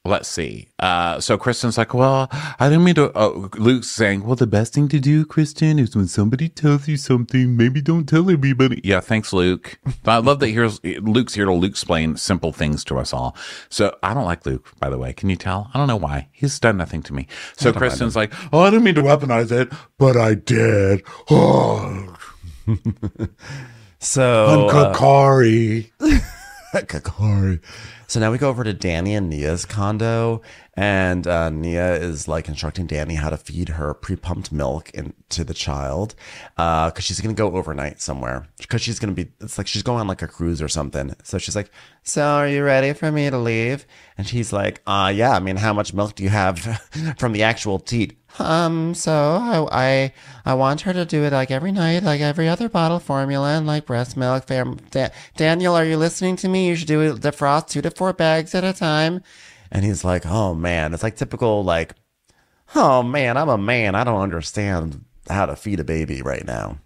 let's see. Uh so Kristen's like, well, I didn't mean to uh, Luke's saying, well, the best thing to do, Kristen, is when somebody tells you something, maybe don't tell everybody. Yeah, thanks, Luke. But I love that here's Luke's here to Luke explain simple things to us all. So I don't like Luke, by the way. Can you tell? I don't know why. He's done nothing to me. So Kristen's like, oh, I didn't mean to weaponize it, but I did. Oh, so uh, Kakari. So now we go over to Danny and Nia's condo, and uh, Nia is like instructing Danny how to feed her pre-pumped milk into the child, because she's gonna go overnight somewhere. Because she's gonna be, it's like she's going on like a cruise or something. So she's like, "So are you ready for me to leave?" And she's like, "Uh, yeah. I mean, how much milk do you have from the actual teat?" Um, so I, I I want her to do it like every night, like every other bottle formula and like breast milk. Fam- da- Daniel, are you listening to me? You should do it defrost two to four bags at a time. And he's like, oh man, it's like typical like, oh man, I'm a man. I don't understand how to feed a baby right now.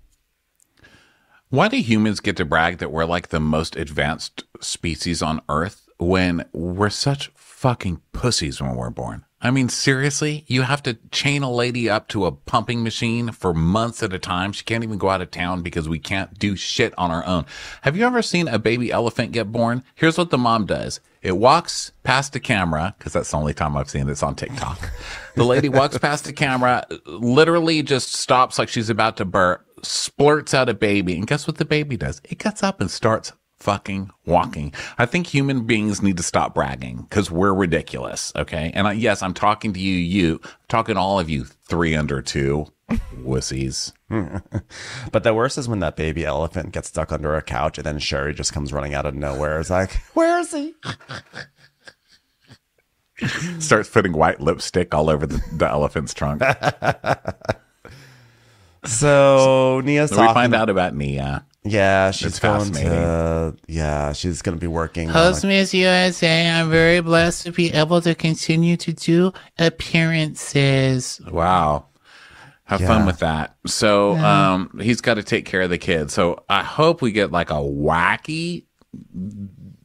Why do humans get to brag that we're like the most advanced species on Earth when we're such fucking pussies when we're born? I mean, seriously, you have to chain a lady up to a pumping machine for months at a time. She can't even go out of town because we can't do shit on our own. Have you ever seen a baby elephant get born? Here's what the mom does. It walks past the camera, because that's the only time I've seen this on TikTok. The lady walks past the camera, literally just stops like she's about to burp, splurts out a baby, and guess what the baby does? It gets up and starts fucking walking. I think human beings need to stop bragging because we're ridiculous. Okay. And I, yes, I'm talking to you, you, I'm talking to all of you three under two wussies. But the worst is when that baby elephant gets stuck under a couch and then Sherry just comes running out of nowhere. It's like, where is he? Starts putting white lipstick all over the, the elephant's trunk. So Nia's we talking. find out about Nia. Yeah, she's It's going to. Yeah, she's going to be working. on, Host like- Miss USA, I'm very blessed to be able to continue to do appearances. Wow. Have Yeah. fun with that. So um he's got to take care of the kids. So I hope we get like a wacky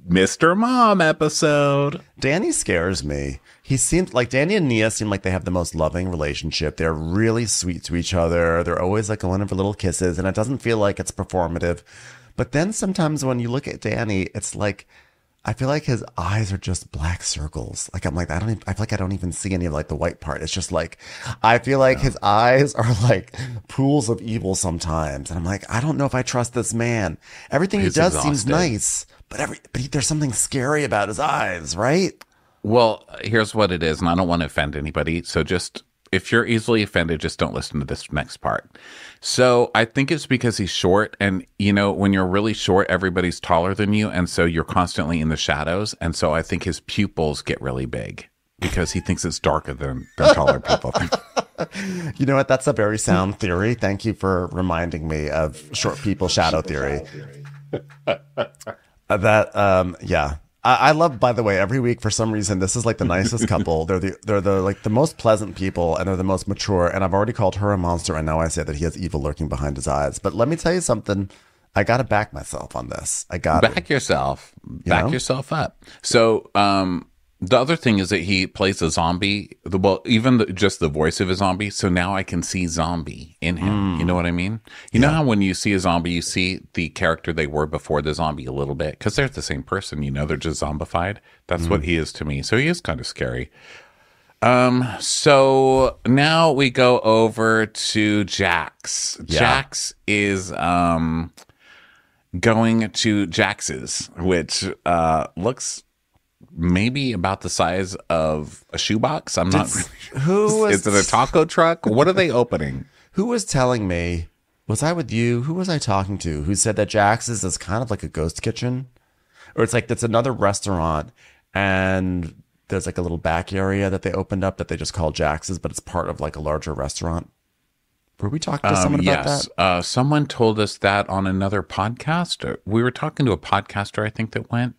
Mr. Mom episode. Danny scares me. He seems like Danny and Nia seem like they have the most loving relationship. They're really sweet to each other. They're always like going in for little kisses, and it doesn't feel like it's performative. But then sometimes when you look at Danny, it's like I feel like his eyes are just black circles. Like I'm like I don't. Even, I feel like I don't even see any of like the white part. It's just like I feel like his eyes are like pools of evil sometimes, and I'm like I don't know if I trust this man. Everything He's he does seems nice, but every but he, there's something scary about his eyes, right? Well, here's what it is, and I don't want to offend anybody. So just if you're easily offended, just don't listen to this next part. So I think it's because he's short, and you know, when you're really short, everybody's taller than you, and so you're constantly in the shadows. And so I think his pupils get really big because he thinks it's darker than, than taller people. You know what? That's a very sound theory. Thank you for reminding me of short people shadow theory. Uh, that um yeah. I, I love by the way, every week for some reason this is like the nicest couple. They're the they're the like the most pleasant people and they're the most mature. And I've already called her a monster and now I say that he has evil lurking behind his eyes. But let me tell you something. I gotta back myself on this. I got back yourself back know? yourself up so um the other thing is that he plays a zombie the well even the, just the voice of a zombie. So now i can see zombie in him. You know what i mean? You know how when you see a zombie you see the character they were before the zombie a little bit? Because they're the same person you know they're just zombified. That's what he is to me. So he is kind of scary. Um so now we go over to jax. Jax is um going to Jax's, which uh, looks maybe about the size of a shoebox. I'm not really sure. Who was Is it a taco truck? What are they opening? who was telling me was I with you? Who was I talking to? Who said that Jax's is kind of like a ghost kitchen? Or it's like it's another restaurant and there's like a little back area that they opened up that they just call Jax's, but it's part of like a larger restaurant. Were we talking to Um, someone about yes, that? uh, someone told us that on another podcast. We were talking to a podcaster, I think, that went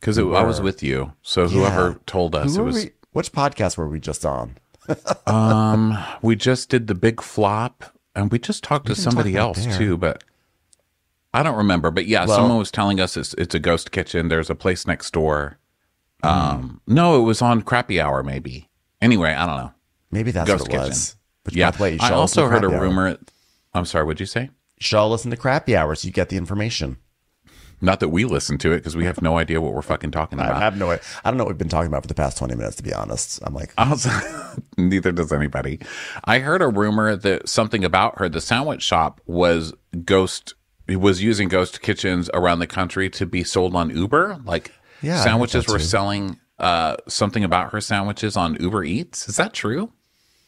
because I was with you. So whoever Yeah. told us Who it was. we, which podcast were we just on? Um, we just did the big flop, and we just talked to didn't talk somebody else there. too, but I don't remember. But yeah, Well- someone was telling us it's it's a ghost kitchen. There's a place next door. Um, no, it was on Crappy Hour, maybe. Anyway, I don't know. Maybe that's Ghost what it was. Kitchen. But Yeah, I also heard a Crappy Hour. rumor. I'm sorry, what'd you say? Should listen to Crappy Hours. so you get the information. Not that we listen to it because we have no idea what we're fucking talking about. I have no I don't know what we've been talking about for the past 20 minutes, to be honest. I'm like, Also, neither does anybody. I heard a rumor that something about her, the sandwich shop was ghost, was using ghost kitchens around the country to be sold on Uber. Like Yeah, sandwiches were selling uh, something about her sandwiches on Uber Eats. Is that true?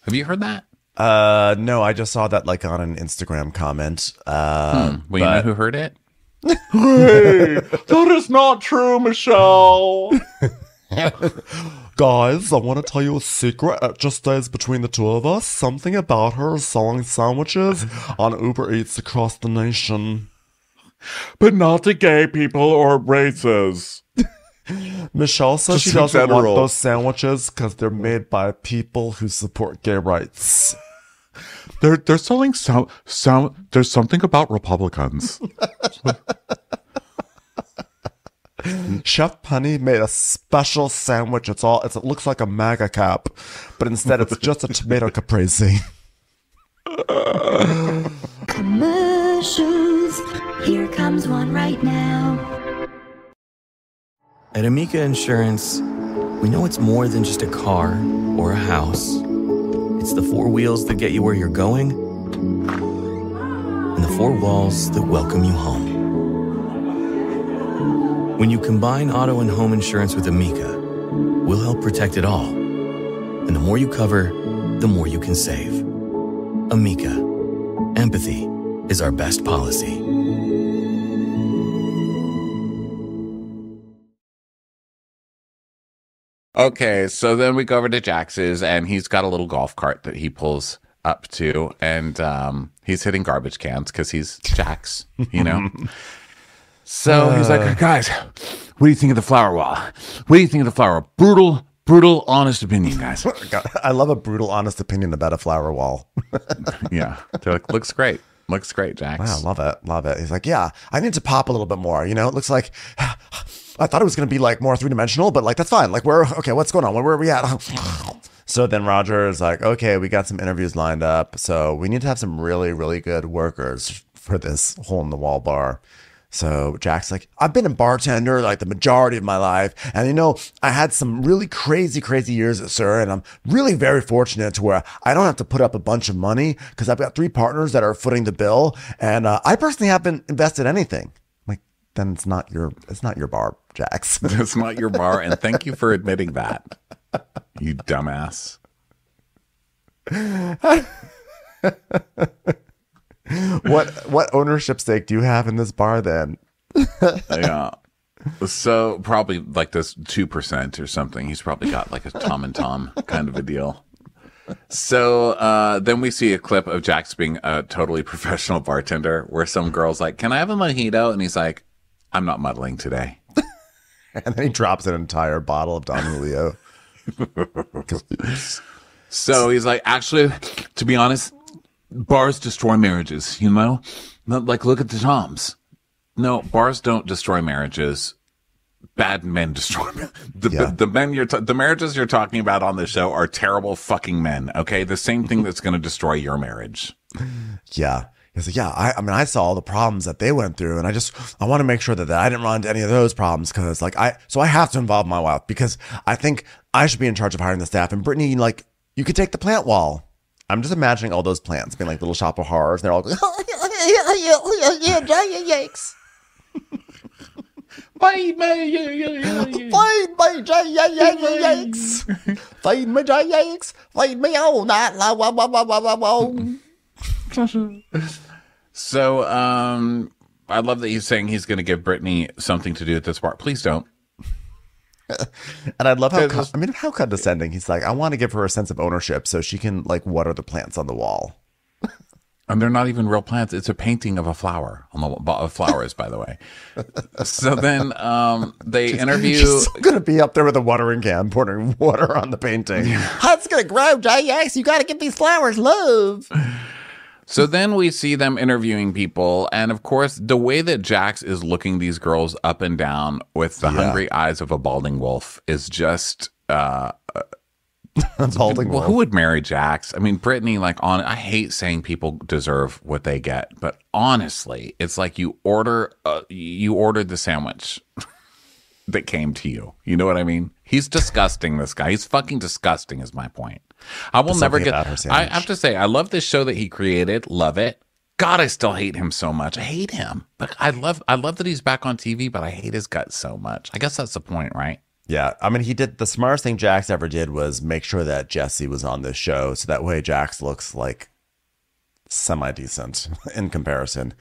Have you heard that? uh, no, I just saw that like on an Instagram comment. Uh, Well, you know who heard it? That is not true, Michelle. Guys, I want to tell you a secret. It just stays between the two of us. Something about her is selling sandwiches on Uber Eats across the nation. But not to gay people or races. Michelle says Just she doesn't want those sandwiches because they're made by people who support gay rights. They're they're selling some some there's something about Republicans. Chef Penny made a special sandwich. It's all it's, it looks like a MAGA cap, but instead it's just a tomato caprese. Commercials. Here comes one right now. At Amica Insurance, we know it's more than just a car or a house. It's the four wheels that get you where you're going and the four walls that welcome you home. When you combine auto and home insurance with Amica, we'll help protect it all. And the more you cover, the more you can save. Amica, empathy is our best policy. Okay, so then we go over to Jax's, and he's got a little golf cart that he pulls up to, and um, he's hitting garbage cans because he's Jax, you know. so he's like, guys, what do you think of the flower wall? What do you think of the flower? wall? Brutal, brutal, honest opinion, guys. I love a brutal, honest opinion about a flower wall. yeah, they're like, looks great, looks great, Jax. Wow, love it, love it. He's like, yeah, I need to pop a little bit more. You know, it looks like I thought it was going to be like more three dimensional, but like that's fine. Like, where? Okay, what's going on? Where, where are we at? so then Roger is like, okay, we got some interviews lined up, so we need to have some really, really good workers for this hole in the wall bar. So Jax's like, I've been a bartender like the majority of my life. And you know, I had some really crazy, crazy years at SUR, and I'm really very fortunate to where I don't have to put up a bunch of money because I've got three partners that are footing the bill. And uh, I personally haven't invested anything. Then it's not your it's not your bar, Jax. It's not your bar, and thank you for admitting that, you dumbass. what what ownership stake do you have in this bar then? yeah. So probably like this two percent or something. He's probably got like a Tom and Tom kind of a deal. So uh, then we see a clip of Jax being a totally professional bartender, where some girl's like, "Can I have a mojito?" and he's like, "I'm not muddling today." And then he drops an entire bottle of Don Julio. So he's like, "Actually, to be honest, bars destroy marriages. You know, Not like look at the Toms. No, bars don't destroy marriages. Bad men destroy the Yeah. the men you're ta- the marriages you're talking about on this show are terrible fucking men. Okay, the same thing that's going to destroy your marriage. Yeah. He's like, yeah, I, I mean, I saw all the problems that they went through, and I just, I want to make sure that, that I didn't run into any of those problems because, like, I, so I have to involve my wife because I think I should be in charge of hiring the staff. And Brittany, like, you could take the plant wall. I'm just imagining all those plants being like little shop of horrors. And they're all going, yikes. Feed me, J- yikes. Feed me, J- yikes. Feed me all night long. So um, I love that he's saying he's going to give Brittany something to do at this bar. Please don't. And I love how con- I mean how condescending. He's like, I want to give her a sense of ownership so she can like water the plants on the wall. And they're not even real plants. It's a painting of a flower on the wall- of flowers, by the way. So then um, they interview. She's gonna be up there with a watering can, pouring water on the painting. How it's gonna grow, JX? You got to give these flowers love. So then we see them interviewing people, and of course, the way that Jax is looking these girls up and down with the hungry eyes of a balding wolf is just. Uh, Balding well, wolf. who would marry Jax? I mean, Brittany, like, on. I hate saying people deserve what they get, but honestly, it's like you order, uh, you ordered the sandwich that came to you. You know what I mean? He's disgusting. This guy, he's fucking disgusting. Is my point. I will never get. I have to say, I love this show that he created. Love it. God, I still hate him so much. I hate him, but I love. I love that he's back on TV, but I hate his guts so much. I guess that's the point, right? Yeah, I mean, he did the smartest thing Jax ever did was make sure that Jesse was on this show, so that way Jax looks like semi decent in comparison.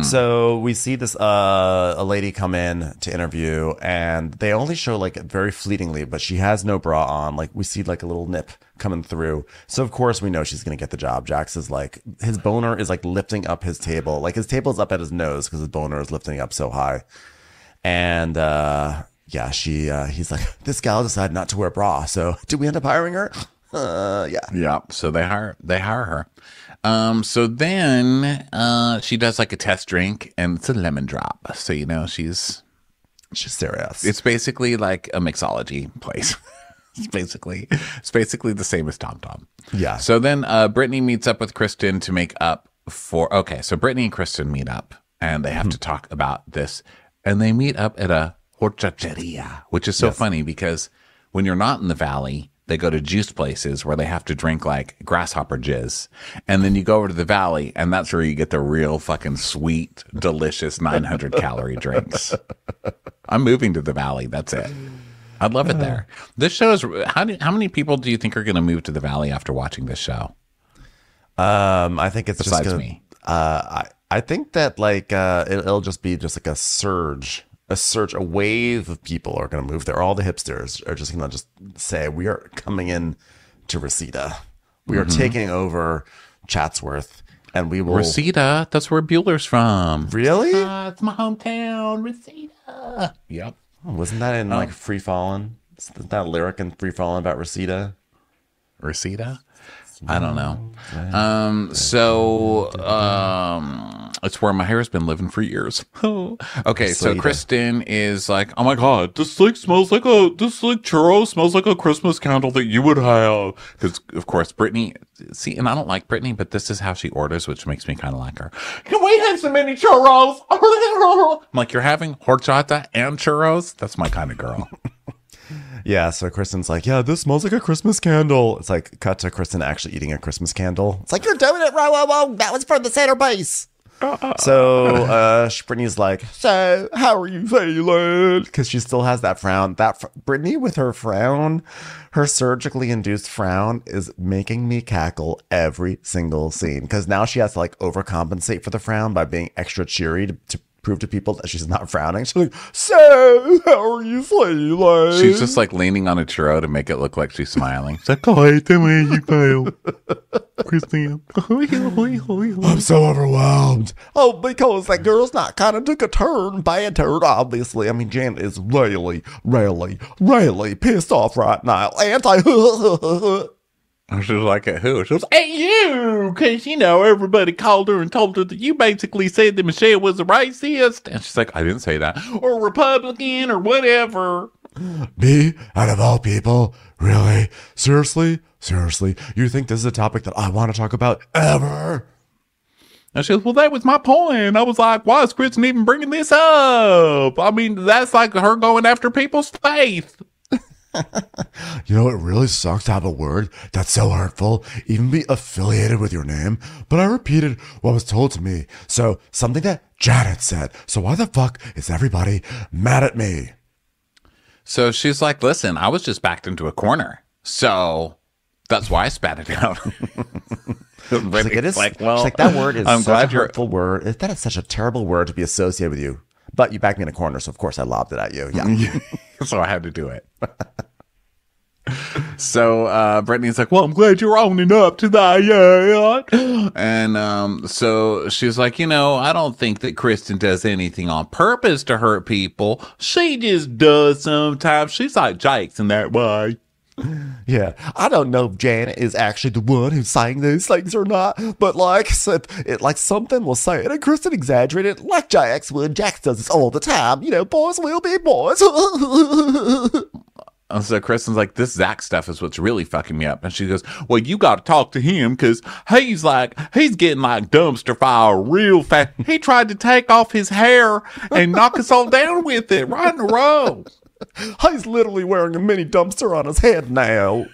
So we see this uh, a lady come in to interview, and they only show like very fleetingly, but she has no bra on. Like we see like a little nip coming through. So of course we know she's gonna get the job. Jax is like his boner is like lifting up his table, like his table's up at his nose because his boner is lifting up so high. And uh, yeah, she uh, he's like this gal decided not to wear a bra. So did we end up hiring her? Uh, yeah. Yeah. So they hire they hire her. Um, so then uh she does like a test drink and it's a lemon drop. So you know she's She's serious. it's basically like a mixology place. it's basically it's basically the same as Tom Tom. Yeah. So then uh Brittany meets up with Kristen to make up for okay, so Brittany and Kristen meet up and they have to talk about this. And they meet up at a horchacheria, which is so funny because when you're not in the valley, they go to juice places where they have to drink like grasshopper jizz. And then you go over to the valley and that's where you get the real fucking sweet, delicious 900 calorie drinks. I'm moving to the valley. That's it. I'd love it there. This show is how do, how many people do you think are going to move to the valley after watching this show? Um, I think it's Besides just gonna, me. Uh, I I think that like uh, it, it'll just be just like a surge, a surge, a wave of people are gonna move there. All the hipsters are just gonna just say we are coming in to Reseda. We Mm-hmm. are taking over Chatsworth, and we will Reseda, that's where Bueller's from. really. Uh, it's my hometown, Reseda. Yep. Wasn't that Oh. in like Free Fallin'? Isn't that lyric in Free Fallin' about Reseda? Reseda? I don't know. Um, so um, it's where my hair's been living for years. okay, so Kristen is like, "Oh my god, this like smells like a this like churro smells like a Christmas candle that you would have." Because of course, Brittany. See, and I don't like Brittany, but this is how she orders, which makes me kind of like her. Can we have some mini churros? I'm like, you're having horchata and churros. That's my kind of girl. Yeah, so Kristen's like, yeah, this smells like a Christmas candle. It's like cut to Kristen actually eating a Christmas candle. It's like you're doing it wrong, wrong, wrong. That was for the center base. So uh, Brittany's like, so how are you feeling? Because she still has that frown. That fr- Brittany with her frown, her surgically induced frown, is making me cackle every single scene. Because now she has to like overcompensate for the frown by being extra cheery to, to prove to people that she's not frowning. She's like, so how are you feeling? She's just like leaning on a churro to make it look like she's smiling. She's like, oh, tell me you feel. Christine. I'm so overwhelmed. Oh, because that girl's not kind of took a turn, bad turn, obviously. I mean, Janet is really, really, really pissed off right now. Anti. She was like, at who? She was, at you! Because, you know, everybody called her and told her that you basically said that Michelle was a racist. And she's like, I didn't say that. Or Republican or whatever. Me, out of all people, really? Seriously? Seriously? You think this is a topic that I want to talk about ever? And she goes, Well, that was my point. I was like, Why is Kristen even bringing this up? I mean, that's like her going after people's faith. You know, it really sucks to have a word that's so hurtful, even be affiliated with your name. But I repeated what was told to me. So, something that Janet said. So, why the fuck is everybody mad at me? So she's like, Listen, I was just backed into a corner. So that's why I spat it out. She's like, it is, like, well, she's like, that word is I'm such glad a you're- hurtful word. That is such a terrible word to be associated with you. But you backed me in a corner, so of course I lobbed it at you. Yeah. so I had to do it. so uh, Brittany's like, "Well, I'm glad you're owning up to that, yeah." And um, so she's like, "You know, I don't think that Kristen does anything on purpose to hurt people. She just does sometimes. She's like Jake's in that way." Yeah, I don't know if Janet is actually the one who's saying these things or not, but like, it like something will say it, and Kristen exaggerated like Jax would. Jax does this all the time. You know, boys will be boys. And so Kristen's like, this Zach stuff is what's really fucking me up. And she goes, well, you got to talk to him because he's like, he's getting like dumpster fire real fast. He tried to take off his hair and knock us all down with it right in a row. He's literally wearing a mini dumpster on his head now.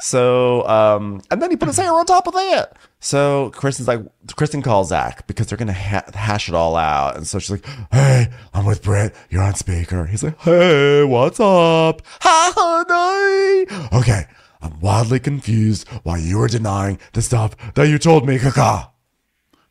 So, um, and then he put his hair on top of that. So Kristen's like, Kristen calls Zach because they're gonna ha- hash it all out. And so she's like, "Hey, I'm with Britt. You're on speaker." He's like, "Hey, what's up? Hi, honey." Okay, I'm wildly confused why you were denying the stuff that you told me, Kaka.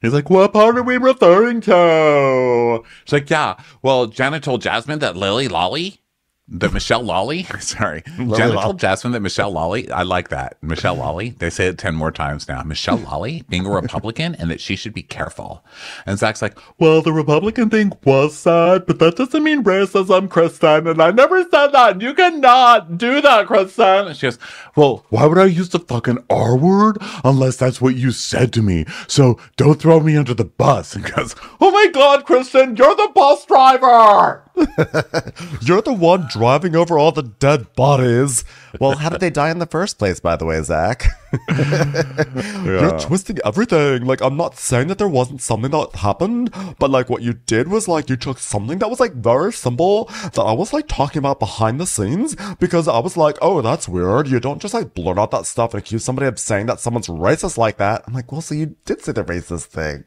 He's like, what part are we referring to? She's like, yeah. Well, Janet told Jasmine that Lily Lolly, that Michelle Lolly, sorry, Lolly. told Jasmine that Michelle Lolly, I like that. Michelle Lolly, they say it 10 more times now. Michelle Lolly being a Republican and that she should be careful. And Zach's like, well, the Republican thing was sad, but that doesn't mean racism, Kristen. And I never said that. You cannot do that, Kristen. And she goes, well, why would I use the fucking R word unless that's what you said to me? So don't throw me under the bus. And goes, oh my God, Kristen, you're the bus driver. You're the one driving over all the dead bodies. Well, how did they die in the first place, by the way, Zach? You're twisting everything. Like, I'm not saying that there wasn't something that happened, but like what you did was like you took something that was like very simple that I was like talking about behind the scenes because I was like, oh, that's weird. You don't just like blurt out that stuff and accuse somebody of saying that someone's racist like that. I'm like, well, so you did say the racist thing.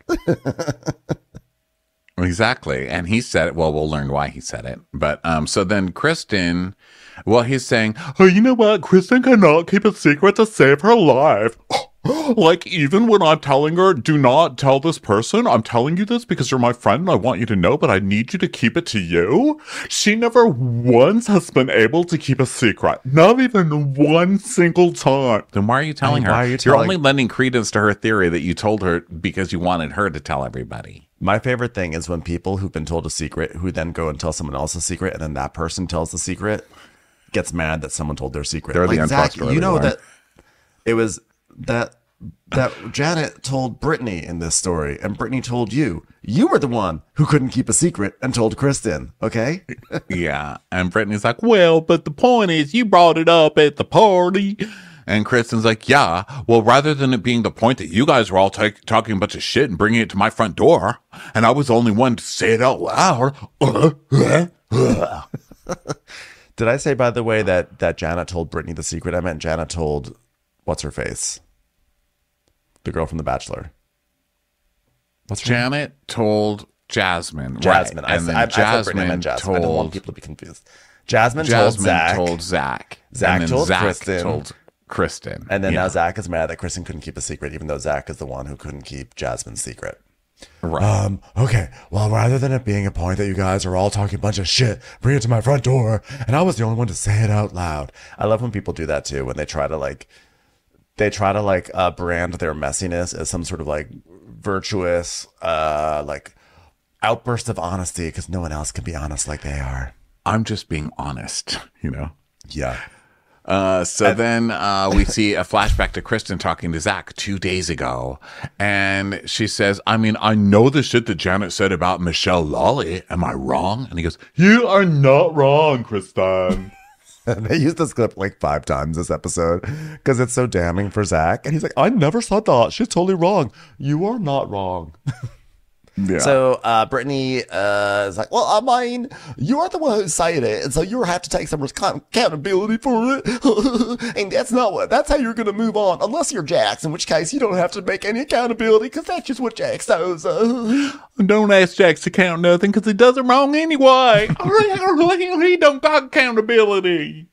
Exactly. And he said it. Well, we'll learn why he said it. But um, so then Kristen, well, he's saying, Oh, you know what? Kristen cannot keep a secret to save her life. like, even when I'm telling her, do not tell this person, I'm telling you this because you're my friend and I want you to know, but I need you to keep it to you. She never once has been able to keep a secret. Not even one single time. Then why are you telling mean, her? are you You're only lending credence to her theory that you told her because you wanted her to tell everybody. My favorite thing is when people who've been told a secret who then go and tell someone else a secret and then that person tells the secret gets mad that someone told their secret. They're the Zach, you know that it was that that Janet told Brittany in this story and Brittany told you. You were the one who couldn't keep a secret and told Kristen, okay? Yeah. And Brittany's like, well, but the point is you brought it up at the party. And Kristen's like, yeah, well, rather than it being the point that you guys were all ta- talking a bunch of shit and bringing it to my front door, and I was the only one to say it out loud. Did I say by the way that that Janet told Brittany the secret? I meant Janet told what's her face? The girl from The Bachelor. What's her name? Janet told Jasmine. Jasmine. Right. I, and I, then I said Brittany, I Jasmine meant Jasmine. I didn't want told people to be confused. Jasmine, told Zach. told Zach. Zach and then told Zach Kristen. told Kristen. And then Yeah. now Zach is mad that Kristen couldn't keep a secret, even though Zach is the one who couldn't keep Jasmine's secret. Right. Um, okay. Well, rather than it being a point that you guys are all talking a bunch of shit, bring it to my front door, and I was the only one to say it out loud. I love when people do that too, when they try to like, they try to like uh, brand their messiness as some sort of like virtuous, uh, like outburst of honesty because no one else can be honest like they are. I'm just being honest, you know? Yeah. Uh, so then uh, we see a flashback to Kristen talking to Zach two days ago. And she says, I mean, I know the shit that Janet said about Michelle Lolly. Am I wrong? And he goes, You are not wrong, Kristen. They used this clip like five times this episode because it's so damning for Zach. And he's like, I never said that. She's totally wrong. You are not wrong. yeah. So uh, Brittany uh, is like, well, I mean, you're the one who said it, and so you have to take some accountability for it. and that's not what. That's how you're going to move on, unless you're Jax, in which case you don't have to make any accountability because that's just what Jax does. Don't ask Jax to count nothing because he does it wrong anyway. he don't got accountability.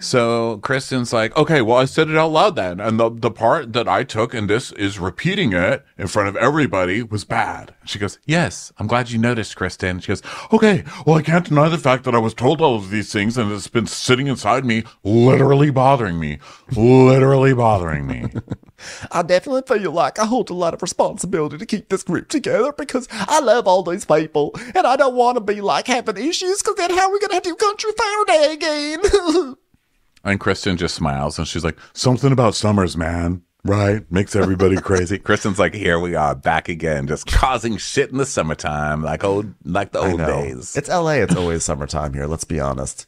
So Kristen's like, okay, well, I said it out loud then. And the, the part that I took and this is repeating it in front of everybody was bad. She goes, yes, I'm glad you noticed, Kristen. She goes, okay, well, I can't deny the fact that I was told all of these things and it's been sitting inside me, literally bothering me, literally bothering me. I definitely feel like I hold a lot of responsibility to keep this group together because I love all these people, and I don't want to be like having issues because then how are we going to do country fair day again? And Kristen just smiles and she's like, something about summers, man. Right? Makes everybody crazy. Kristen's like, here we are back again, just causing shit in the summertime, like old like the old days. It's LA. It's always summertime here. Let's be honest.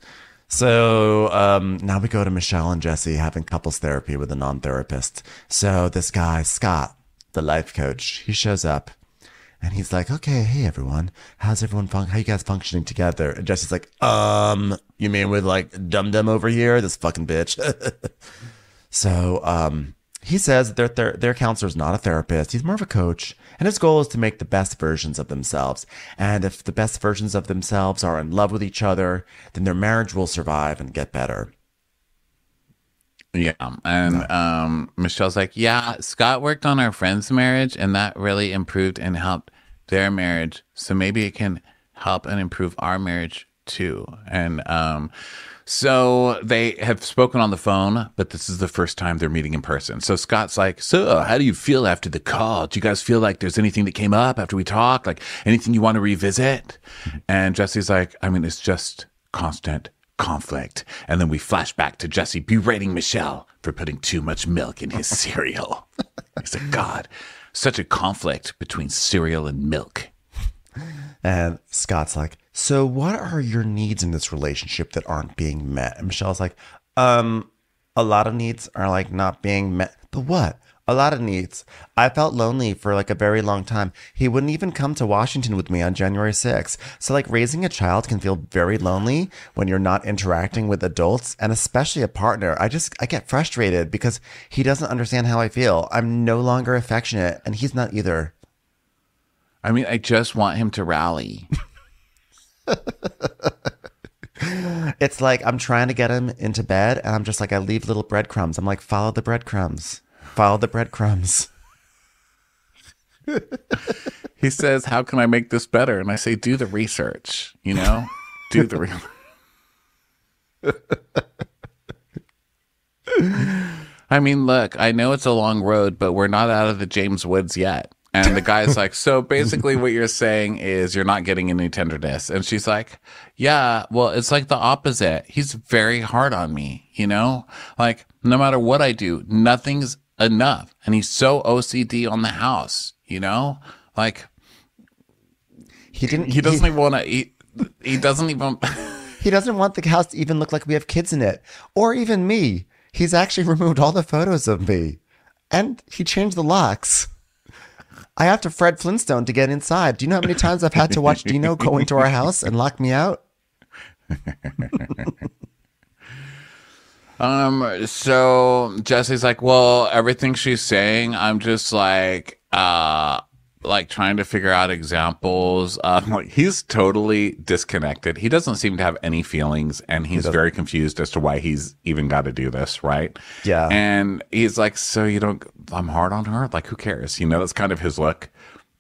So um, now we go to Michelle and Jesse having couples therapy with a non-therapist. So this guy Scott, the life coach, he shows up, and he's like, "Okay, hey everyone, how's everyone fun- How you guys functioning together?" And Jesse's like, "Um, you mean with like Dum Dum over here, this fucking bitch?" So um, he says that their, their, their counselor is not a therapist. He's more of a coach. And his goal is to make the best versions of themselves. And if the best versions of themselves are in love with each other, then their marriage will survive and get better. Yeah. And um, Michelle's like, yeah, Scott worked on our friend's marriage and that really improved and helped their marriage. So maybe it can help and improve our marriage too. And um, so they have spoken on the phone, but this is the first time they're meeting in person. So Scott's like, So, how do you feel after the call? Do you guys feel like there's anything that came up after we talked? Like anything you want to revisit? And Jesse's like, I mean, it's just constant conflict. And then we flash back to Jesse berating Michelle for putting too much milk in his cereal. He's like, God, such a conflict between cereal and milk. And Scott's like, So what are your needs in this relationship that aren't being met? And Michelle's like, Um, a lot of needs are like not being met. But what? A lot of needs. I felt lonely for like a very long time. He wouldn't even come to Washington with me on January 6th. So, like, raising a child can feel very lonely when you're not interacting with adults and especially a partner. I just, I get frustrated because he doesn't understand how I feel. I'm no longer affectionate and he's not either. I mean, I just want him to rally. It's like I'm trying to get him into bed, and I'm just like, I leave little breadcrumbs. I'm like, follow the breadcrumbs. Follow the breadcrumbs. He says, How can I make this better? And I say, Do the research, you know? Do the research. I mean, look, I know it's a long road, but we're not out of the James Woods yet. And the guy's like, So basically, what you're saying is you're not getting any tenderness. And she's like, Yeah, well, it's like the opposite. He's very hard on me, you know? Like, no matter what I do, nothing's enough. And he's so OCD on the house, you know? Like, He didn't. he doesn't even want to eat. He doesn't even. He doesn't want the house to even look like we have kids in it, or even me. He's actually removed all the photos of me, and he changed the locks. I have to Fred Flintstone to get inside. Do you know how many times I've had to watch Dino go into our house and lock me out? Um. So Jesse's like, well, everything she's saying, I'm just like, uh, like trying to figure out examples. Um, like he's totally disconnected. He doesn't seem to have any feelings, and he's very confused as to why he's even got to do this, right? Yeah. And he's like, so you don't? I'm hard on her. Like, who cares? You know, that's kind of his look.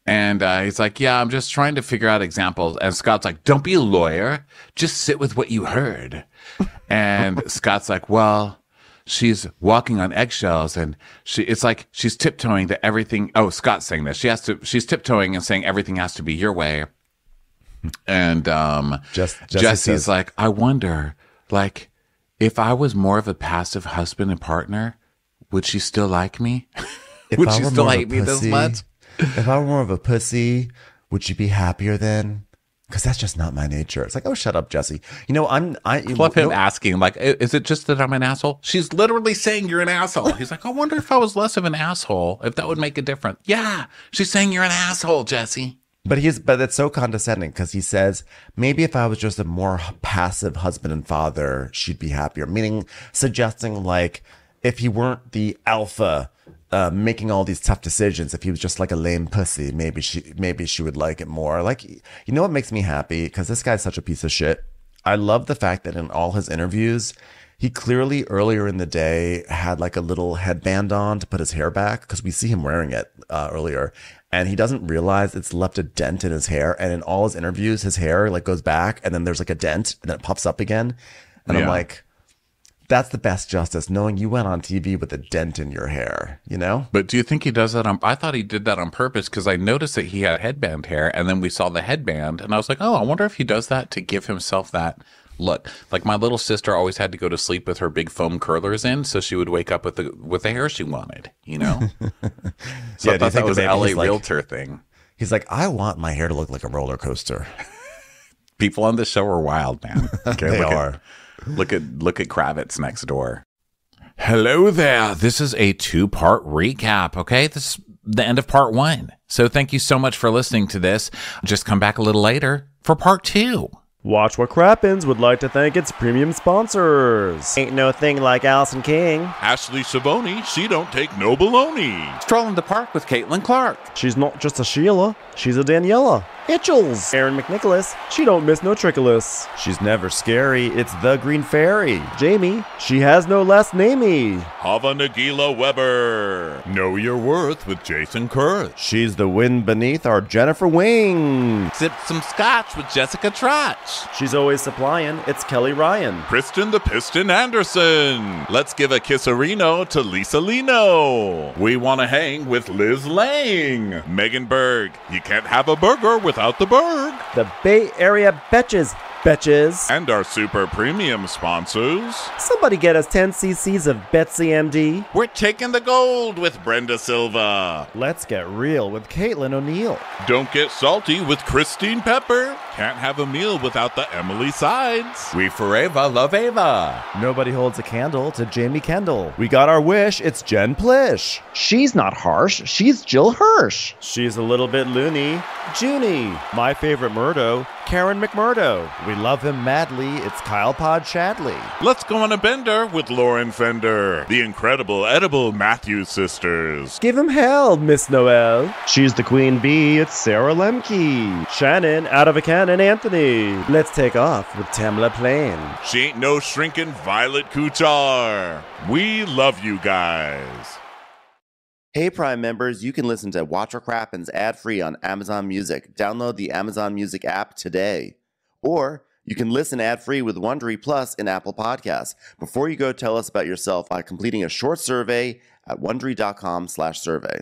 And uh, he's like, yeah, I'm just trying to figure out examples. And Scott's like, don't be a lawyer. Just sit with what you heard. And Scott's like, well, she's walking on eggshells and she, it's like she's tiptoeing to everything. Oh, Scott's saying this. She has to, she's tiptoeing and saying everything has to be your way. And, um, Just- Jesse Jesse's says- like, I wonder, like, if I was more of a passive husband and partner, would she still like me? Would I she were still more of a hate me this pussy- much? If I were more of a pussy, would you be happier then? Because that's just not my nature. It's like, oh, shut up, Jesse. You know, I'm. I Love him no- asking, like, is it just that I'm an asshole? She's literally saying you're an asshole. He's like, I wonder if I was less of an asshole, if that would make a difference. Yeah, she's saying you're an asshole, Jesse. But he's but it's so condescending because he says maybe if I was just a more passive husband and father, she'd be happier. Meaning suggesting like if he weren't the alpha uh, making all these tough decisions, if he was just like a lame pussy, maybe she maybe she would like it more. Like you know what makes me happy because this guy's such a piece of shit. I love the fact that in all his interviews, he clearly earlier in the day had like a little headband on to put his hair back because we see him wearing it uh, earlier, and he doesn't realize it's left a dent in his hair. And in all his interviews, his hair like goes back, and then there's like a dent, and then it pops up again. And I'm like, that's the best justice, knowing you went on TV with a dent in your hair. You know? But do you think he does that on? I thought he did that on purpose because I noticed that he had headband hair, and then we saw the headband, and I was like, oh, I wonder if he does that to give himself that look. Like my little sister always had to go to sleep with her big foam curlers in, so she would wake up with the with the hair she wanted. You know. so Yeah, I thought that was maybe LA like- realtor thing. He's like, I want my hair to look like a roller coaster. People on the show are wild, man. Okay, They are. At, look at look at Kravitz next door. Hello there. This is a two-part recap, okay? This is the end of part 1. So thank you so much for listening to this. Just come back a little later for part 2. Watch What Crappens would like to thank its premium sponsors. Ain't no thing like Allison King. Ashley Savoni, she don't take no baloney. Stroll in the park with Caitlin Clark. She's not just a Sheila, she's a Daniela. Itchels. Aaron McNicholas, she don't miss no trickolas. She's never scary. It's the Green Fairy. Jamie, she has no last namey. Hava Nagila Weber. Know your worth with Jason Kurth. She's the wind beneath our Jennifer Wing. Sip some scotch with Jessica Trotch. She's always supplying. It's Kelly Ryan. Kristen the Piston Anderson. Let's give a kisserino to Lisa Lino. We want to hang with Liz Lang. Megan Berg. You can't have a burger without the Berg. The Bay Area Betches. Betches. And our super premium sponsors. Somebody get us 10 cc's of Betsy MD. We're taking the gold with Brenda Silva. Let's get real with Caitlin O'Neill. Don't get salty with Christine Pepper. Can't have a meal without the Emily Sides. We forever love Ava. Nobody holds a candle to Jamie Kendall. We got our wish. It's Jen Plish. She's not harsh. She's Jill Hirsch. She's a little bit loony. Junie. My favorite Murdo, Karen McMurdo. We love him madly. It's Kyle Pod Shadley. Let's go on a bender with Lauren Fender, the incredible edible Matthews sisters. Give him hell, Miss Noel. She's the queen bee. It's Sarah Lemke. Shannon, out of a cannon, Anthony. Let's take off with Tamla Plain. She ain't no shrinking Violet Kuchar. We love you guys. Hey Prime members, you can listen to Watch What Crappens ad-free on Amazon Music. Download the Amazon Music app today. Or you can listen ad-free with Wondery Plus in Apple Podcasts. Before you go, tell us about yourself by completing a short survey at wondery.com/survey.